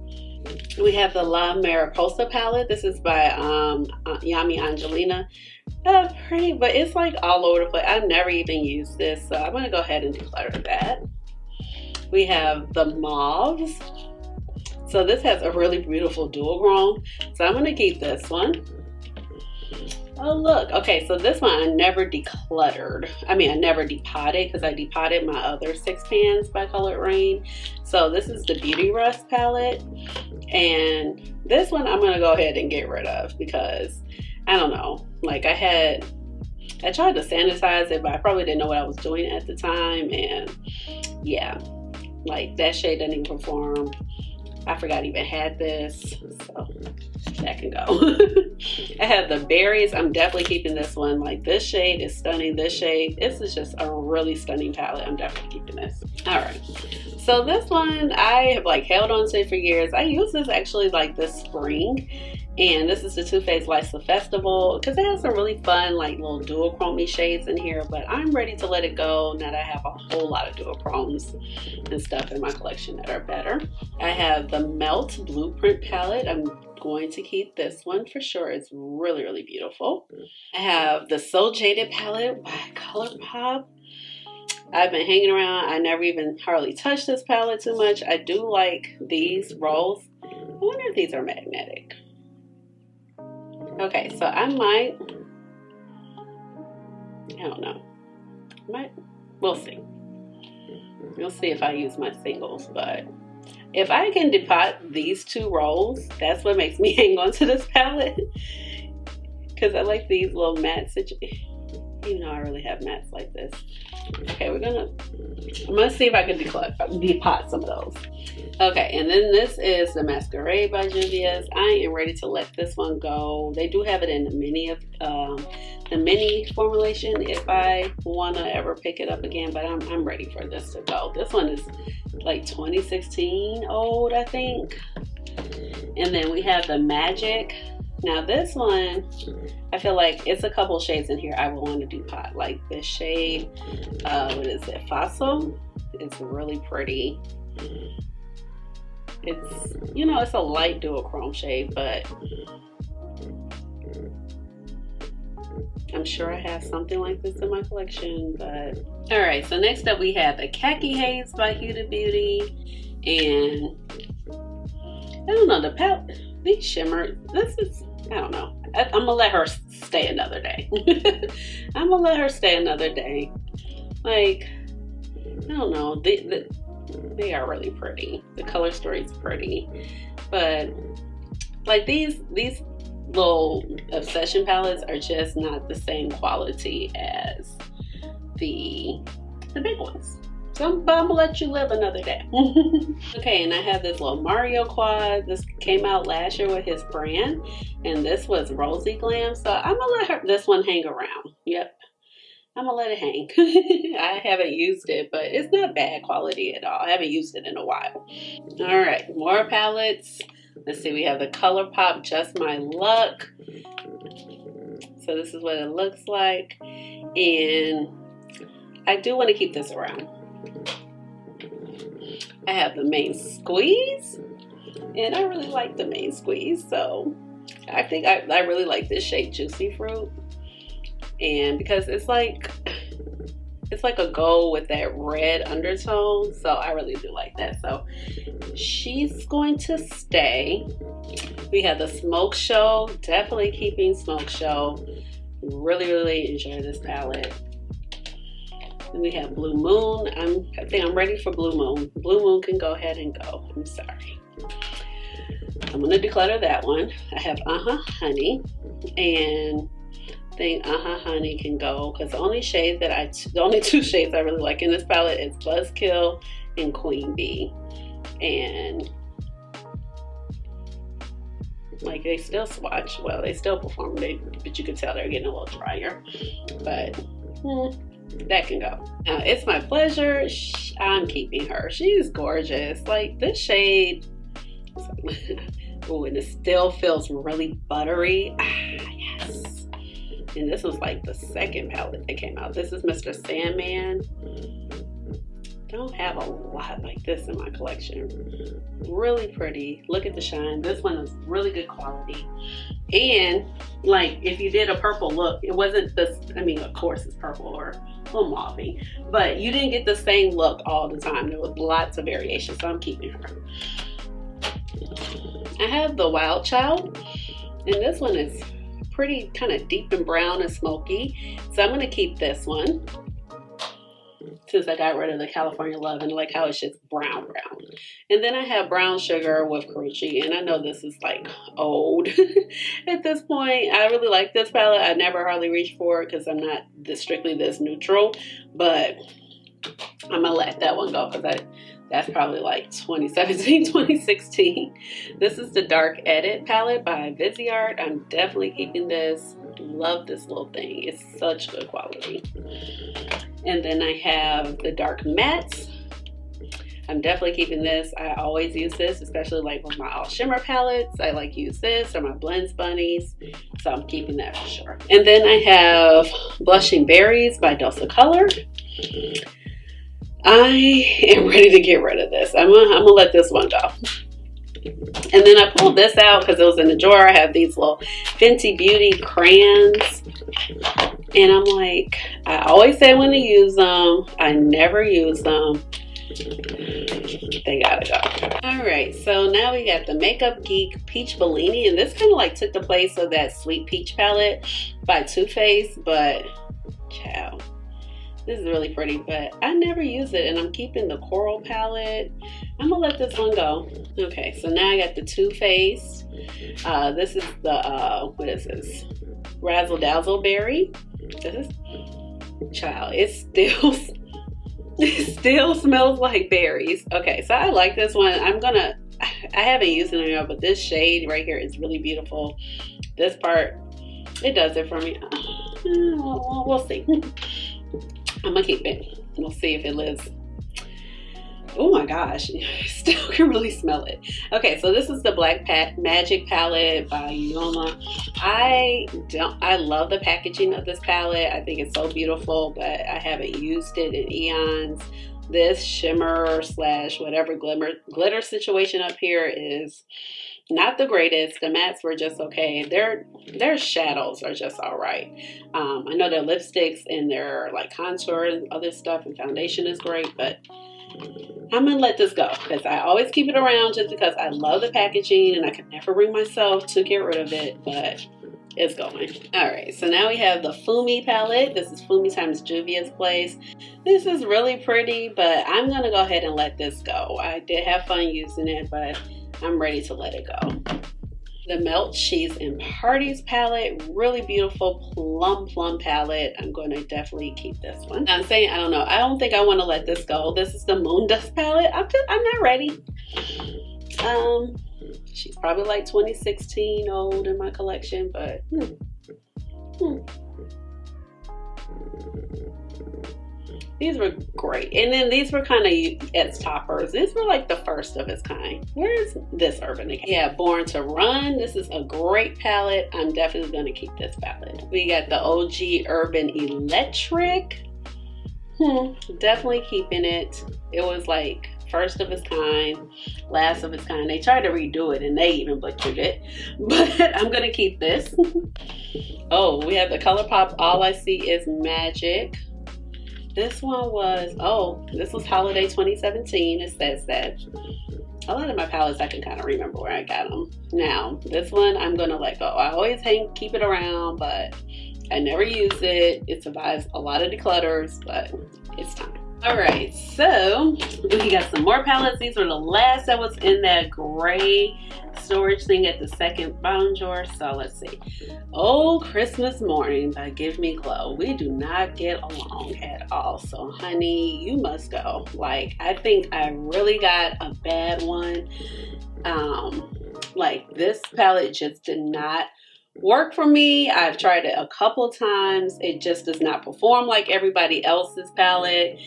We have the La Mariposa palette. This is by um, uh, Yami Angelina. Uh, pretty, but it's like all over the place. I've never even used this, so I'm going to go ahead and declutter that. We have the Mauves. So this has a really beautiful duochrome. So I'm gonna keep this one. Oh look, okay, so this one I never decluttered. I mean, I never depotted because I depotted my other six pans by Colored Raine. So this is the Beauty Rust palette. And this one I'm gonna go ahead and get rid of because I don't know, like I had, I tried to sanitize it, but I probably didn't know what I was doing at the time. And yeah, like that shade didn't even perform I forgot I even had this, so mm-hmm. that can go. <laughs> I have the berries. I'm definitely keeping this one. Like this shade is stunning. This shade, this is just a really stunning palette. I'm definitely keeping this. All right. So this one I have like held on to for years. I used this actually like this spring and this is the Too Faced Life's Festival because it has some really fun like little duochromy shades in here but I'm ready to let it go now that I have a whole lot of duochromes and stuff in my collection that are better. I have the Melt Blueprint palette. I'm going to keep this one for sure. It's really, really beautiful. I have the So Jaded palette by ColourPop. I've been hanging around. I never even hardly touched this palette too much. I do like these rolls. I wonder if these are magnetic. Okay, so I might, I don't know. Might, we'll see. We'll see if I use my singles, but if I can depot these two rolls, that's what makes me <laughs> hang on to this palette. Because I like these little matte situations. Even though I really have mats like this. Okay, we're gonna, I'm gonna see if I can depot some of those. Okay, and then this is the Masquerade by Juvia's. I am ready to let this one go. They do have it in the mini of um, the mini formulation if I want to ever pick it up again, but I'm, I'm ready for this to go. This one is like 2016 old, I think. And then we have the Magic. Now this one, I feel like it's a couple shades in here I would want to depot. Like this shade, uh, what is it, Fossil? It's really pretty. It's, you know, it's a light duochrome shade, but I'm sure I have something like this in my collection, but all right. So next up we have a Khaki Haze by Huda Beauty, and I don't know the palette. These shimmer. This is I don't know. I, am gonna let her stay another day. <laughs> I'm gonna let her stay another day. Like I don't know. The, the, they are really pretty. The color story is pretty, but like these these little obsession palettes are just not the same quality as the the big ones. I'm gonna let you live another day. <laughs> okay, and I have this little Mario quad. This came out last year with his brand, and this was Rosy Glam. So I'm gonna let her this one hang around. Yep. I'm gonna let it hang. <laughs> I haven't used it, but it's not bad quality at all. I haven't used it in a while. All right, more palettes. Let's see, we have the ColourPop Just My Luck. So this is what it looks like. And I do want to keep this around. I have the main squeeze. And I really like the main squeeze. So I think I, I really like this shade Juicy Fruit. And because it's like it's like a gold with that red undertone. So I really do like that. So she's going to stay. We have the Smoke Show. Definitely keeping Smoke Show. Really, really enjoy this palette. We have Blue Moon. I'm, I think I'm ready for Blue Moon. Blue Moon can go ahead and go. I'm sorry. I'm going to declutter that one. I have Uh-Huh Honey. And think uh-huh honey can go because the only shade that i the only <laughs> two shades i really like in this palette is buzzkill and queen bee and like they still swatch well they still perform they but you can tell they're getting a little drier but hmm, that can go now it's my pleasure i'm keeping her she's gorgeous like this shade <laughs> oh and it still feels really buttery ah, yes and this was like the second palette that came out. This is Mr. Sandman. Don't have a lot like this in my collection. Really pretty. Look at the shine. This one is really good quality. And like if you did a purple look, it wasn't this, I mean, of course it's purple or a little but you didn't get the same look all the time. There was lots of variation, so I'm keeping her. I have the Wild Child, and this one is pretty kind of deep and brown and smoky. So I'm going to keep this one since I got rid of the California Love and like how it's just brown brown. And then I have brown sugar with Karrueche and I know this is like old <laughs> at this point. I really like this palette. I never hardly reach for it because I'm not this strictly this neutral, but I'm gonna let that one go because I that's probably like 2017, <laughs> 2016. This is the Dark Edit palette by Viseart. I'm definitely keeping this. Love this little thing. It's such good quality. And then I have the Dark Mattes. I'm definitely keeping this. I always use this, especially like with my all shimmer palettes. I like use this or my blends bunnies. So I'm keeping that for sure. And then I have Blushing Berries by Dulcecolor. I am ready to get rid of this. I'm gonna, I'm gonna let this one go. And then I pulled this out because it was in the drawer. I have these little Fenty Beauty crayons. And I'm like, I always say when to use them. I never use them. They gotta go. All right, so now we got the Makeup Geek Peach Bellini, and this kind of like took the place of that Sweet Peach palette by Too Faced, but chow. This is really pretty, but I never use it, and I'm keeping the Coral palette. I'm gonna let this one go. Okay, so now I got the Too Faced. Uh, this is the, uh, what is this? Razzle Dazzle Berry. This is, child, it still, <laughs> it still smells like berries. Okay, so I like this one. I'm gonna, I haven't used it yet, but this shade right here is really beautiful. This part, it does it for me. <sighs> We'll see. <laughs> I'm gonna keep it. We'll see if it lives. Oh my gosh, <laughs> I still can really smell it. Okay, so this is the Black Pat Magic palette by Yoma. I don't, I love the packaging of this palette. I think it's so beautiful, but I haven't used it in eons. This shimmer slash whatever glimmer glitter situation up here is not the greatest. The mattes were just okay. Their their shadows are just all right. Um, I know their lipsticks and their like contour and other stuff and foundation is great, but I'm gonna let this go because I always keep it around just because I love the packaging and I can never bring myself to get rid of it, but it's going. All right, so now we have the Fumi palette. This is Fumi times Juvia's Place. This is really pretty, but I'm gonna go ahead and let this go. I did have fun using it, but I'm ready to let it go. The Melt Cheese and Parties palette, really beautiful plum plum palette. I'm going to definitely keep this one. I'm saying, I don't know, I don't think I want to let this go. This is the Moon Dust palette. I'm just, I'm not ready. Um, she's probably like 2016 old in my collection, but hmm. Hmm. These were great. And then these were kind of its toppers. These were like the first of its kind. Where's this Urban Decay? Yeah, Born to Run. This is a great palette. I'm definitely going to keep this palette. We got the OG Urban Electric. Hmm, definitely keeping it. It was like first of its kind, last of its kind. They tried to redo it and they even butchered it, <laughs> but I'm gonna keep this. <laughs> oh, we have the ColourPop All I See Is Magic. This one was, oh, this was holiday 2017. It says that. A lot of my palettes, I can kind of remember where I got them. Now, this one, I'm going to let go. I always hang, keep it around, but I never use it. It survives a lot of declutters, but it's time. All right, so we got some more palettes. These were the last that was in that gray storage thing at the second bottom drawer. So let's see. Oh, Christmas Morning by Give Me Glow. We do not get along at all. So honey, you must go. Like, I think I really got a bad one. Um, like this palette just did not work for me. I've tried it a couple times. It just does not perform like everybody else's palette.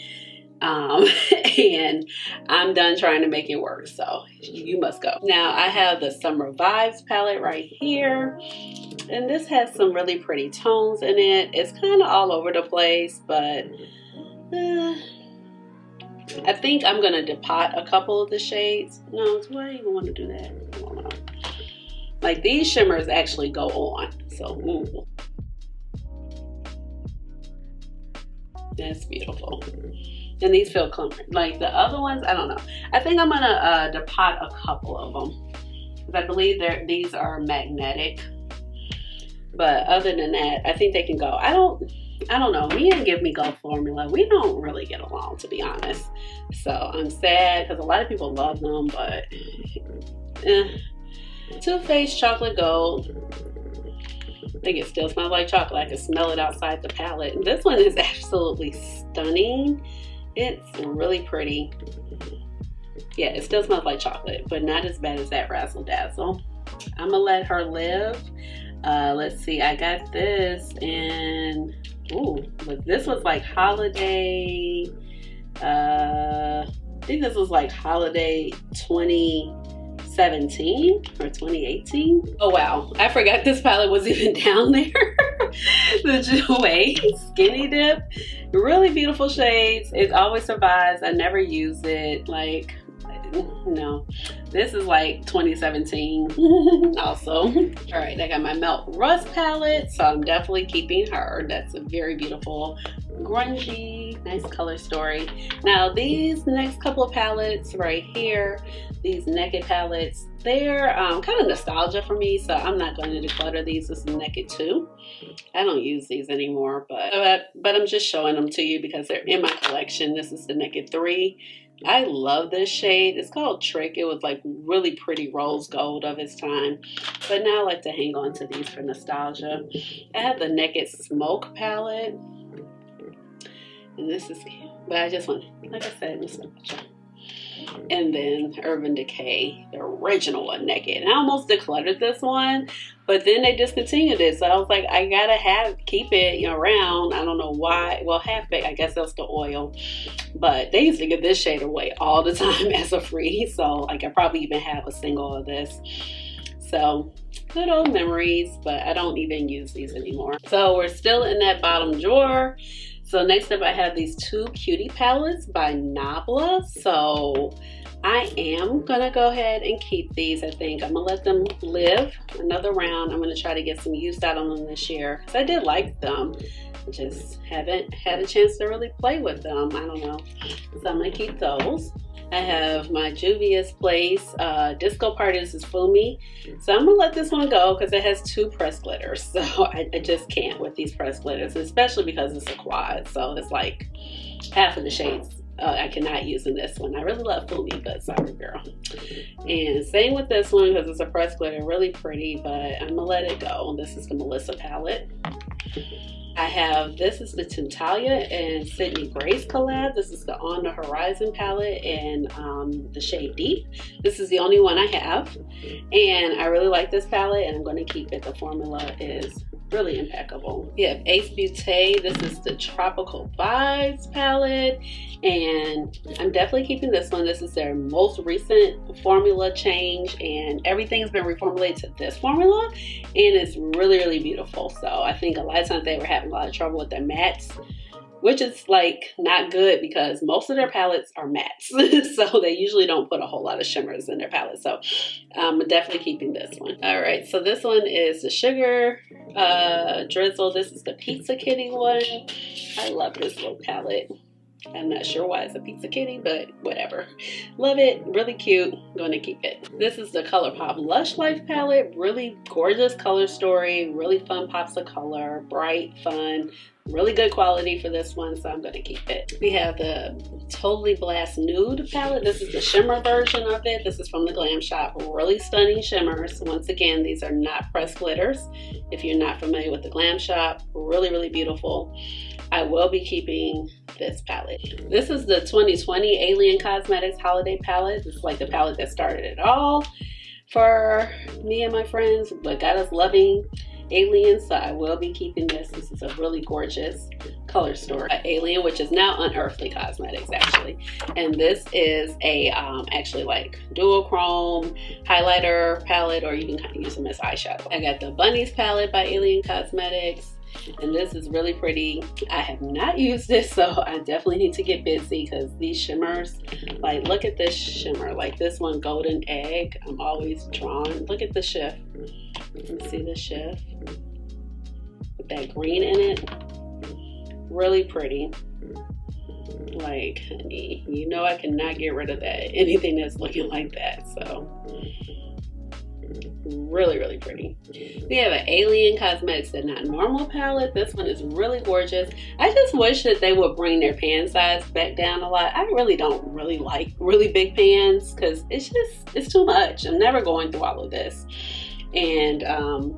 Um, <laughs> and I'm done trying to make it work. So you must go. Now I have the Summer Vibes palette right here. And this has some really pretty tones in it. It's kind of all over the place, but uh, I think I'm going to depot a couple of the shades. No, do I even want to do that? Like these shimmers actually go on. So, ooh. That's beautiful and these feel clumpy. Like the other ones, I don't know. I think I'm gonna uh, depot a couple of them. Because I believe these are magnetic. But other than that, I think they can go. I don't, I don't know. Me and Give Me Glow formula, we don't really get along, to be honest. So I'm sad because a lot of people love them, but eh. Too Faced Chocolate Gold. I think it still smells like chocolate. I can smell it outside the palette. This one is absolutely stunning. It's really pretty. Yeah, it still smells like chocolate, but not as bad as that Razzle Dazzle. I'm gonna let her live. Uh, let's see, I got this and ooh, this was like holiday. Uh, I think this was like holiday 2017 or 2018. Oh wow, I forgot this palette was even <laughs> down there. <laughs> the Jouer Skinny Dip. Really beautiful shades. It always survives. I never use it. Like, no, this is like 2017 <laughs> also. All right, I got my Melt Rust palette, so I'm definitely keeping her. That's a very beautiful, grungy, nice color story. Now these next couple of palettes right here, these Naked palettes, they're um, kind of nostalgia for me, so I'm not going to declutter these. This is Naked 2. I don't use these anymore, but, but, but I'm just showing them to you because they're in my collection. This is the Naked 3. I love this shade. It's called Trick. It was like really pretty rose gold of its time. But now I like to hang on to these for nostalgia. I have the Naked Smoke palette. And this is, but I just want, like I said, nostalgia mm-hmm. and then Urban Decay, the original one, Naked. And I almost decluttered this one, but then they discontinued it. So I was like, I gotta have keep it you know, around. I don't know why. Well, half baked, I guess that's the oil. But they used to give this shade away all the <laughs> time as a free. So like I probably even have a single of this. So good old memories, but I don't even use these anymore. So we're still in that bottom drawer. So next up I have these two Cutie palettes by Nabla. So I am gonna go ahead and keep these, I think. I'm gonna let them live another round. I'm gonna try to get some use out of them this year. Cause I did like them. Just haven't had a chance to really play with them. I don't know. So I'm gonna keep those. I have my Juvia's Place uh, Disco Party. This is Fumi. So I'm going to let this one go because it has two press glitters. <laughs> So I, I, just can't with these press glitters, especially because it's a quad. So it's like half of the shades uh, I cannot use in this one. I really love Fumi, but sorry, girl. And same with this one because it's a press glitter. Really pretty, but I'm going to let it go. This is the Melissa palette. I have, this is the Tentalia and Sydney Grace collab. This is the On the Horizon palette and um, the shade Deep. This is the only one I have. And I really like this palette and I'm going to keep it. The formula is really impeccable. We have Ace Beauté. This is the Tropical Vibes palette. And I'm definitely keeping this one. This is their most recent formula change. And everything's been reformulated to this formula. And it's really, really beautiful. So I think a lot of times they were having a lot of trouble with their mattes which is like not good because most of their palettes are mattes. <laughs> so they usually don't put a whole lot of shimmers in their palettes. So I'm definitely keeping this one. All right, so this one is the Sugar uh, Drizzle. This is the Pizza Kitty one. I love this little palette. I'm not sure why it's a pizza kitty, but whatever. Love it. Really cute. going to keep it. This is the ColourPop Lush Life palette. Really gorgeous color story. Really fun pops of color. Bright, fun. Really good quality for this one, so I'm going to keep it. We have the Totally Blast Nude palette. This is the shimmer version of it. This is from the Glam Shop. Really stunning shimmers. Once again, these are not pressed glitters. If you're not familiar with the Glam Shop, really, really beautiful. I will be keeping this palette. This is the 2020 Alien Cosmetics Holiday Palette. This is like the palette that started it all for me and my friends, but got us loving Alien, so I will be keeping this. This is a really gorgeous color story. Alien, which is now Unearthly Cosmetics, actually. And this is a um, actually like duochrome highlighter palette, or you can kind of use them as eyeshadow. I got the Bunnies palette by Alien Cosmetics and this is really pretty. I have not used this, so I definitely need to get busy because these shimmers, like look at this shimmer, like this one, Golden Egg, I'm always drawn. Look at the shift. You see the shift? With that green in it. Really pretty. Like, honey, you know I cannot get rid of that. <laughs> Anything that's looking like that, so really really pretty we have an alien cosmetics and not normal palette this one is really gorgeous i just wish that they would bring their pan size back down a lot i really don't really like really big pans because it's just it's too much i'm never going through all of this and um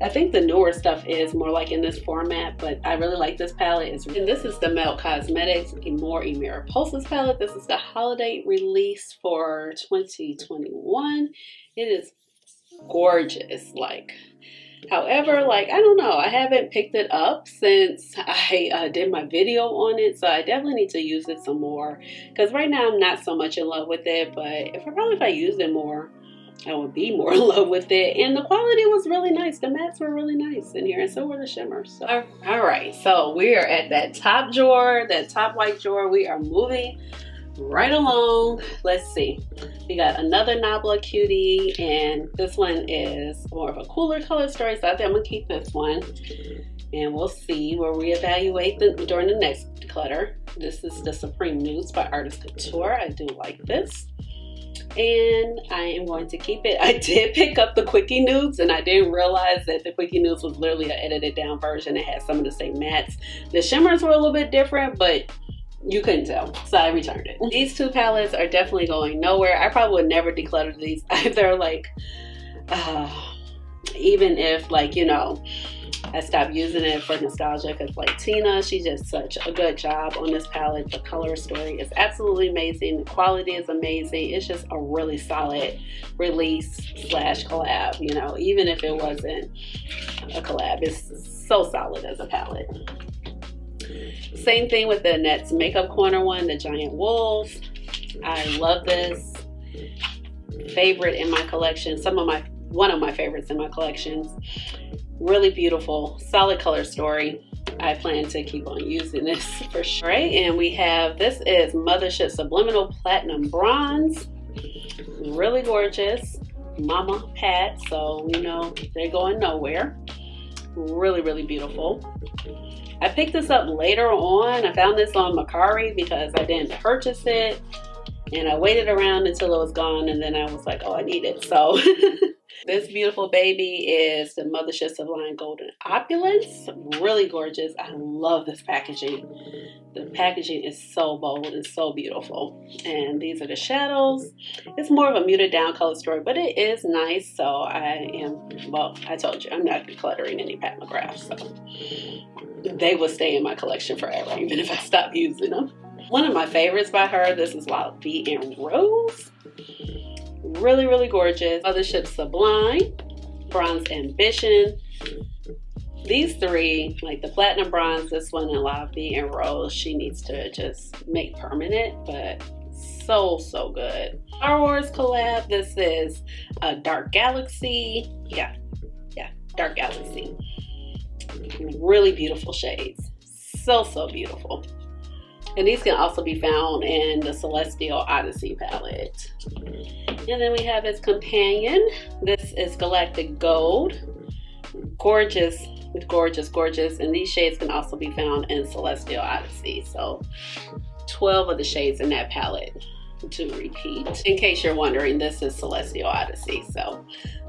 I think the newer stuff is more like in this format, but I really like this palette. It's, and this is the Melt Cosmetics More Emira Pulses palette. This is the holiday release for 2021. It is gorgeous. Like, however, like, I don't know. I haven't picked it up since <laughs> I uh, did my video on it. So I definitely need to use it some more. Because right now I'm not so much in love with it. But if I probably if I used it more, I would be <laughs> more in love with it. And the quality was really nice. The mattes were really nice in here, and so were the shimmers. So, all right, so we are at that top drawer, that top white drawer. We are moving right along. Let's see. We got another Nabla cutie, and this one is more of a cooler color story, so I think I'm gonna keep this one. And we'll see. We'll reevaluate the, during the next declutter. This is the Supreme Nudes by Artist Couture. I do like this. And I am going to keep it. <laughs> I did pick up the Quickie Nudes and I didn't realize that the Quickie Nudes was literally an edited down version. It had some of the same mattes. The shimmers were a little bit different, but you couldn't tell, so I returned it. These two palettes are definitely going nowhere. I probably would never declutter these. <laughs> They're like, uh, even if like, you know, I stopped using it for nostalgia because like Tina, she did such a good job on this palette. The color story is absolutely amazing. The quality is amazing. It's just a really solid release slash collab, you know, even if it wasn't a collab, it's so solid as a palette. Same thing with the Annette's Makeup Corner one, the Giant Wolves. I love this. Favorite in my collection. Some of my, one of my favorites in my collections. Really beautiful, solid color story. I plan to keep on using this <laughs> for sure. Right, and we have, this is Mothership Subliminal Platinum Bronze. Really gorgeous. Mama Pat, so you know they're going nowhere. Really, really beautiful. I picked this up later on. I found this on Mercari because I didn't purchase it. And I waited around until it was gone and then I was like, oh, I need it. So <laughs> this beautiful baby is the Mothership Sublime Golden Opulence. Really gorgeous. I love this packaging. The packaging is so bold and so beautiful. And these are the shadows. It's more of a muted down color story, but it is nice. So I am, well, I told you, I'm not decluttering any Pat McGrath. So they will stay in my collection forever, even if I stop using them. One of my favorites by her, this is Wild Vie and Rose. Really, really gorgeous. Other Mothership Sublime, Bronze Ambition. These three, like the Platinum Bronze, this one, and La Vie en Rose, she needs to just make permanent, but so, so good. Star Wars collab, this is a Dark Galaxy. Yeah, yeah, Dark Galaxy. Really beautiful shades. So, so beautiful. And these can also be found in the Celestial Odyssey palette. And then we have his companion. This is Galactic Gold. Gorgeous, gorgeous, gorgeous. And these shades can also be found in Celestial Odyssey. So 12 of the shades in that palette to repeat. In case you're wondering, this is Celestial Odyssey. So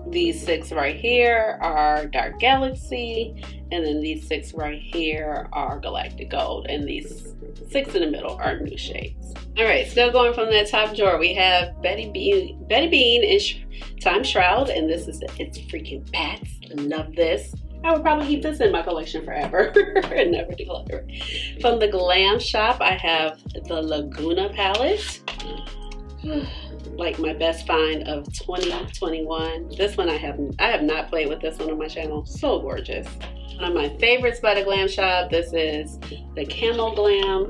these six right here are Dark Galaxy, and then these six right here are Galactic Gold, and these six in the middle are new shades. All right, still going from that top drawer, we have Betty Bean, Betty Bean in Sh Time Shroud, and this is the It's Freaking Bats. Love this. I would probably keep this in my collection forever <laughs> and never declutter. From the Glam Shop, I have the Laguna palette. <sighs> like my best find of 2021. This one I have I have not played with this one on my channel. So gorgeous. One of my favorites by the Glam Shop. This is the Camo Glam.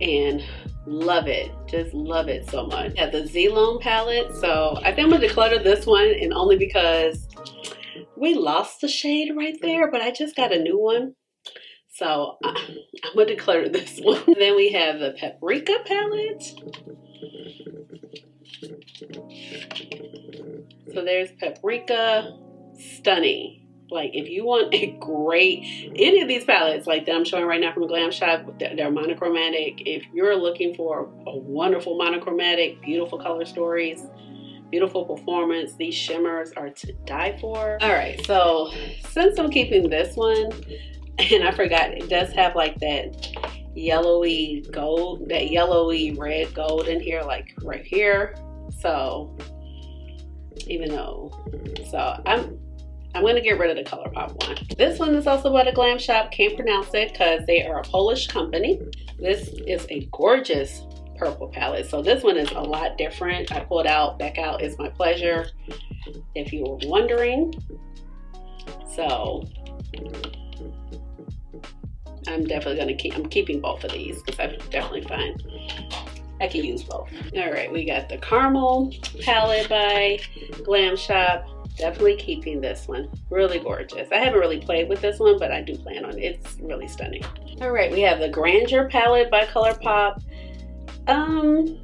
And love it. Just love it so much. Yeah, the Z-Lone palette. So I think I'm gonna declutter this one and only because we lost the shade right there, but I just got a new one. So uh, I'm gonna declare this <laughs> one. then we have the Paprika palette. So there's Paprika, stunning. Like if you want a great, any of these palettes like that I'm showing right now from Glam Shop, they're monochromatic. If you're looking for a wonderful monochromatic, beautiful color stories, beautiful performance, these shimmers are to die for. All right, so since I'm keeping this one, <laughs> and I forgot it does have like that yellowy gold, that yellowy red gold in here, like right here. So even though, so I'm I'm gonna get rid of the ColourPop one. This one is also by the Glam Shop. Can't pronounce it because they are a Polish company. This is a gorgeous purple palette. So this one is a lot different. I pulled out, back out is my pleasure. If you were wondering. So I'm definitely gonna keep, I'm keeping both of these because I definitely find I can use both. All right, we got the Caramel palette by Glam Shop. Definitely keeping this one. Really gorgeous. I haven't really played with this one, but I do plan on it. It's really stunning. All right, we have the Grandeur palette by ColourPop. Um,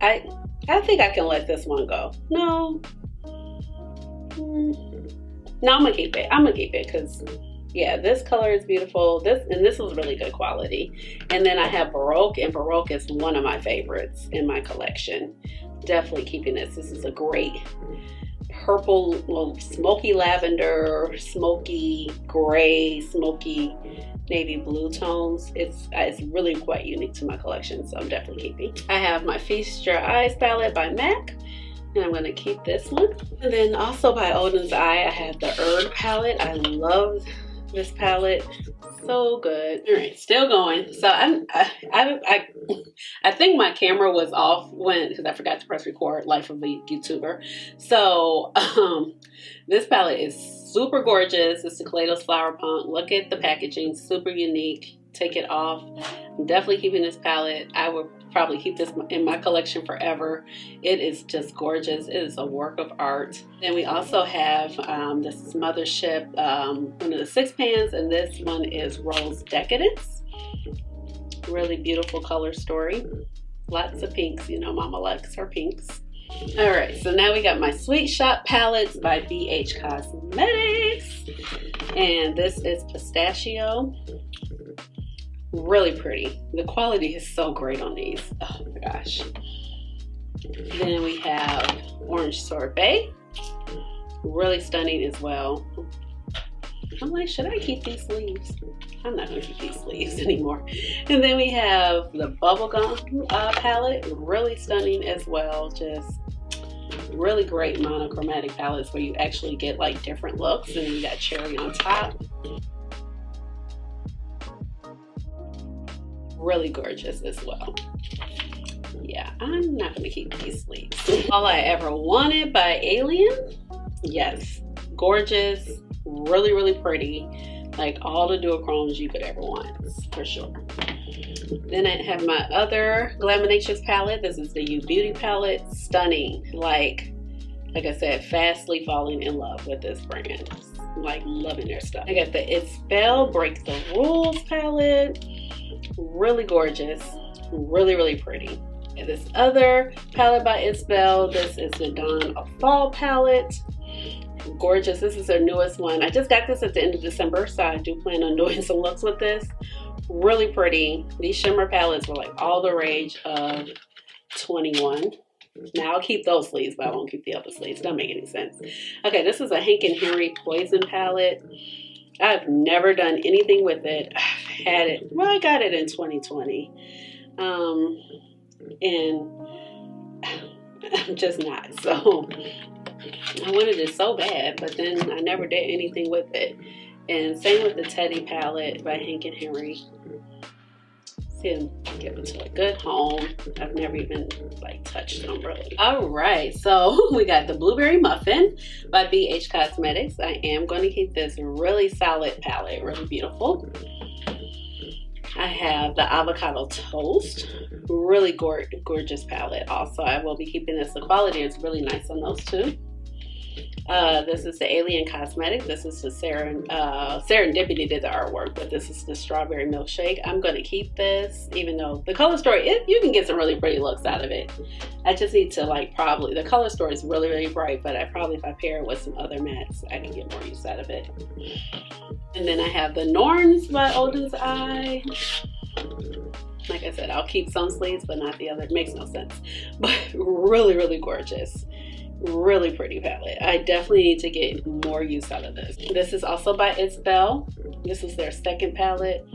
I I think I can let this one go. No. Mm. No, I'm gonna keep it. I'm gonna keep it because yeah, this color is beautiful. This and this was really good quality. And then I have Baroque, and Baroque is one of my favorites in my collection. Definitely keeping this. This is a great purple, smoky lavender, smoky gray, smoky navy blue tones. It's uh, it's really quite unique to my collection, so I'm definitely keeping. I have my Feast Your Eyes palette by MAC. And I'm to keep this one. And then also by Oden's Eye, I have the Erd palette. I love this palette. So good. All right still going. So i'm i i i, I think my camera was off when because i forgot to press record life of a youtuber. So um this palette is super gorgeous. It's the kaleidos flower punk. Look at the packaging super unique. Take it off. I'm definitely keeping this palette. I would probably keep this in my collection forever. It is just gorgeous. It is a work of art. Then we also have, um, this is Mothership, um, one of the six pans, and this one is Rose Decadence. Really beautiful color story. Lots of pinks, you know, Mama likes her pinks. All right, so now we got my Sweet Shop palettes by BH Cosmetics. And this is Pistachio really pretty. The quality is so great on these. Oh my gosh. Then we have Orange Sorbet. Really stunning as well. I'm like, should I keep these sleeves? I'm not gonna keep these sleeves <laughs> anymore. And then we have the Bubblegum uh, palette, really stunning as well. Just really great monochromatic palettes where you actually get like different looks. And you got cherry on top. Really gorgeous as well. Yeah, I'm not gonna keep these sleeves. All I ever wanted by Alien, yes, gorgeous, really, really pretty. Like all the duochromes you could ever want, for sure. Then I have my other Glaminatrix palette. This is the U Beauty palette. Stunning. Like, like I said, fastly falling in love with this brand. Like loving their stuff. I got the It's Belle Break the Rules palette really gorgeous, really, really pretty. And this other palette by It's Belle, this is the Dawn of Fall palette. Gorgeous, this is their newest one. I just got this at the end of December, so I do plan on <laughs> doing some looks with this. Really pretty. These shimmer palettes were like all the rage of 21. Now I'll keep those sleeves, but I won't keep the other sleeves. Don't make any sense. Okay, this is a Hank and Henrie Poison palette. I've never done anything with it. <sighs> Had it. Well, I got it in 2020. Um, and <laughs> I'm just not. So I wanted it so bad, but then I never did anything with it. And same with the Teddy palette by Hank and Henrie him give it to a good home. I've never even like touched them really. All right, so <laughs> we got the Blueberry Muffin by BH Cosmetics. I am going to keep this really solid palette, really beautiful. I have the Avocado Toast, really gorgeous palette. Also, I will be keeping this. The quality is really nice on those two. Uh, this is the Alien Cosmetic. This is the Seren, uh, Serendipity did the artwork, but this is the Strawberry Milkshake. I'm going to keep this, even though the color story, it, you can get some really pretty looks out of it. I just need to like probably, the color story is really, really bright, but I probably, if I pair it with some other mattes, I can get more use out of it. And then I have the Norns by Oden's Eye. Like I said, I'll keep some sleeves, but not the other. It makes no sense. <laughs> But really, really gorgeous really pretty palette. I definitely need to get more use out of this. This is also by It's Belle. This is their second palette.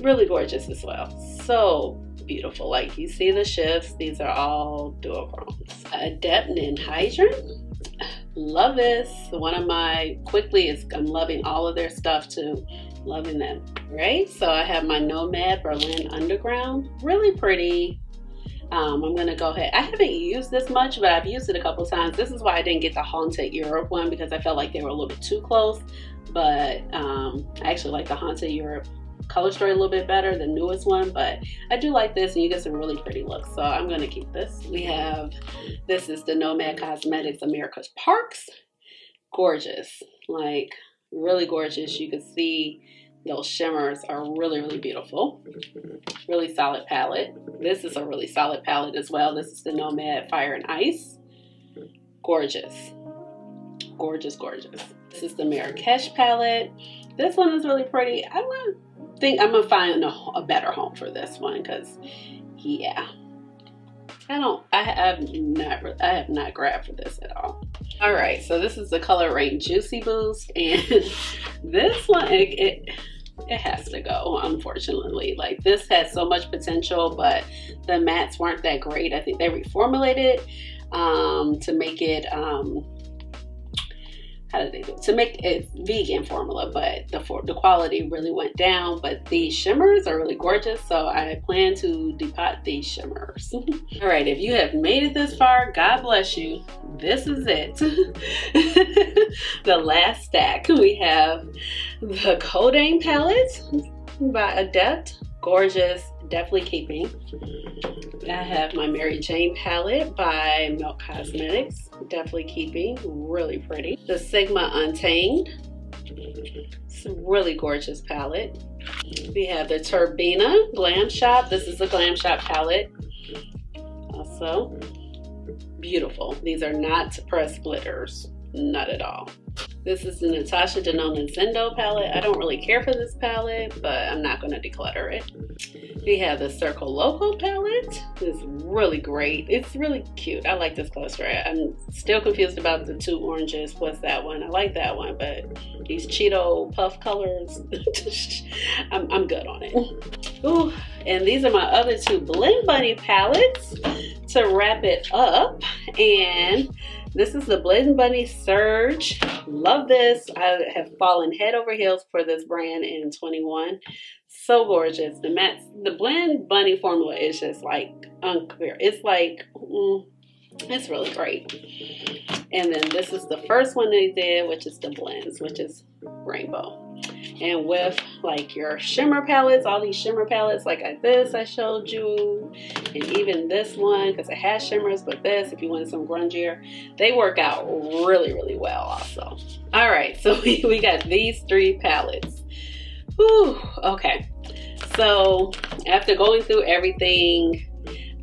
Really gorgeous as well. So beautiful. Like you see the shifts. These are all duochromes. Adept Ninhydrin. Love this. One of my quickly is I'm loving all of their stuff too. Loving them. Right? So I have my Nomad Berlin Underground. Really pretty um, I'm gonna go ahead. I haven't used this much, but I've used it a couple times. This is why I didn't get the Haunted Europe one because I felt like they were a little bit too close. But um, I actually like the Haunted Europe color story a little bit better, the newest one. But I do like this, and you get some really pretty looks. So I'm gonna keep this. We have this is the Nomad Cosmetics America's Parks. Gorgeous, like really gorgeous. You can see those shimmers are really, really beautiful. Really solid palette. This is a really solid palette as well. This is the Nomad Fire and Ice. Gorgeous. Gorgeous, gorgeous. This is the Marrakesh palette. This one is really pretty. I think I'm gonna find a, a better home for this one because, yeah, I don't. I have not. I have not grabbed for this at all. All right, so this is the Color Raine Juicy Boost, and <laughs> this one it, it it has to go, unfortunately. Like this had so much potential, but the mats weren't that great. I think they reformulated um, to make it um, how did they do it? To make it vegan formula, but the for, the quality really went down. But these shimmers are really gorgeous, so I plan to depot these shimmers. <laughs> All right, if you have made it this far, God bless you. This is it. <laughs> the last stack. We have the Codain palette by Adept. Gorgeous, definitely keeping. Mm-hmm. I have my Mary Jane palette by Milk Cosmetics. Definitely keeping. Really pretty. The Sigma Untamed. It's a really gorgeous palette. We have the Turbina Glam Shop. This is a Glam Shop palette. Also, beautiful. These are not pressed splitters. Not at all. This is the Natasha Denona Zendo palette. I don't really care for this palette, but I'm not going to declutter it. We have the Circoloco palette. It's really great. It's really cute. I like this cluster. I'm still confused about the two oranges. What's that one? I like that one, but these Cheeto puff colors, <laughs> I'm, I'm good on it. Ooh, and these are my other two Blend Bunny palettes to wrap it up. And this is the Blend Bunny Surge. Love this. I have fallen head over heels for this brand in 21. So gorgeous. The matte, the Blend Bunny formula is just like unclear. It's like, mm, it's really great. And then this is the first one they did, which is the blends, which is rainbow and with like your shimmer palettes all these shimmer palettes like this I showed you and even this one because it has shimmers but this if you want some grungier they work out really really well also all right so <laughs> we, we got these three palettes Whew, okay so after going through everything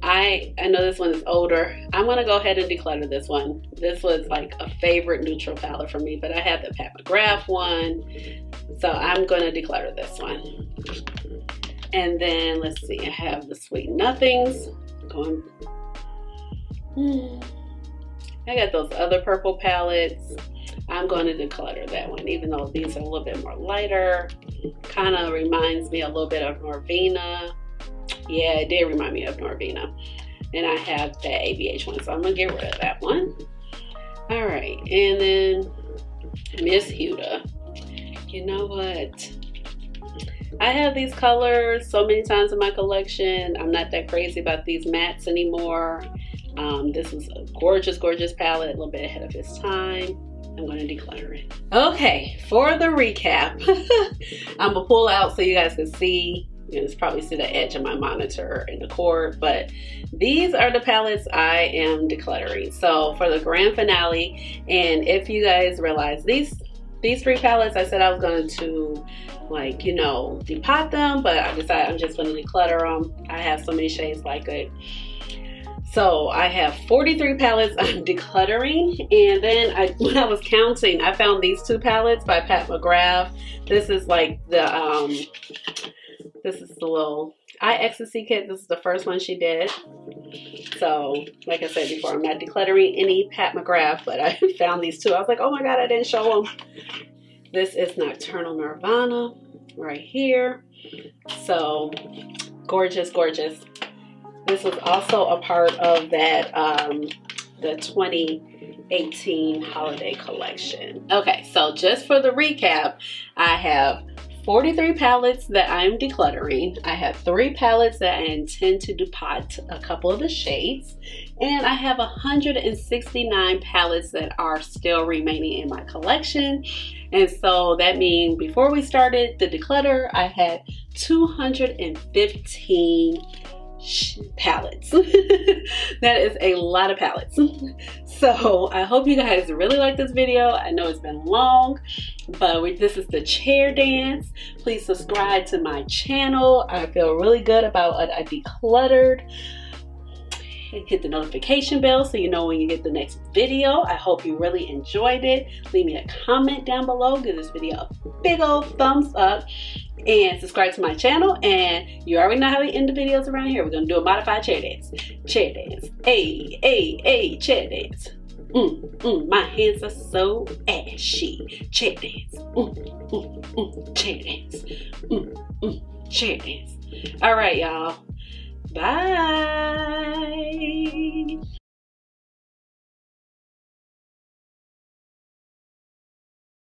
I, I know this one is older. I'm gonna go ahead and declutter this one. This was like a favorite neutral palette for me, but I have the Pat McGrath one. So I'm gonna declutter this one. And then let's see, I have the Sweet Nothings. Going, hmm. I got those other purple palettes. I'm going to declutter that one, even though these are a little bit more lighter. Kind of reminds me a little bit of Norvina. Yeah, it did remind me of Norvina. And I have that ABH one, so I'm gonna get rid of that one. All right, and then Miss Huda. You know what? I have these colors so many times in my collection. I'm not that crazy about these mattes anymore. Um, this is a gorgeous, gorgeous palette, a little bit ahead of its time. I'm to declutter it. Okay, for the recap, <laughs> I'm to pull out so you guys can see you can probably see the edge of my monitor in the cord, but these are the palettes I am decluttering. So for the grand finale, and if you guys realize these these three palettes, I said I was going to like, you know, depot them, but I decided I'm just going to declutter them. I have so many shades like it. So I have 43 palettes <laughs> I'm decluttering. And then I, <laughs> when I was counting, I found these two palettes by Pat McGrath. This is like the, um, this is the little eye ecstasy kit. This is the first one she did. So, like I said before, I'm not decluttering any Pat McGrath, but I <laughs> found these two. I was like, oh my God, I didn't show them. This is Nocturnal Nirvana right here. So, gorgeous, gorgeous. This was also a part of that, um, the 2018 holiday collection. Okay, so just for the recap, I have 43 palettes that I'm decluttering. I have three palettes that I intend to depot a couple of the shades. And I have 169 palettes that are still remaining in my collection. And so that means before we started the declutter, I had 215 palettes. <laughs> that is a lot of palettes. <laughs> so I hope you guys really like this video. I know it's been long, but we, this is the chair dance. Please subscribe to my channel. I feel really good about I decluttered hit the notification bell so you know when you get the next video. I hope you really enjoyed it. Leave me a comment down below. Give this video a big old thumbs up and subscribe to my channel. And you already know how we end the videos around here. We're gonna do a modified chair dance. Chair dance. Hey, hey, hey, chair dance. Mm, mm, my hands are so ashy. Chair dance. Mm, mm, mm, chair dance. Mm, mm, chair dance. All right, y'all. Bye.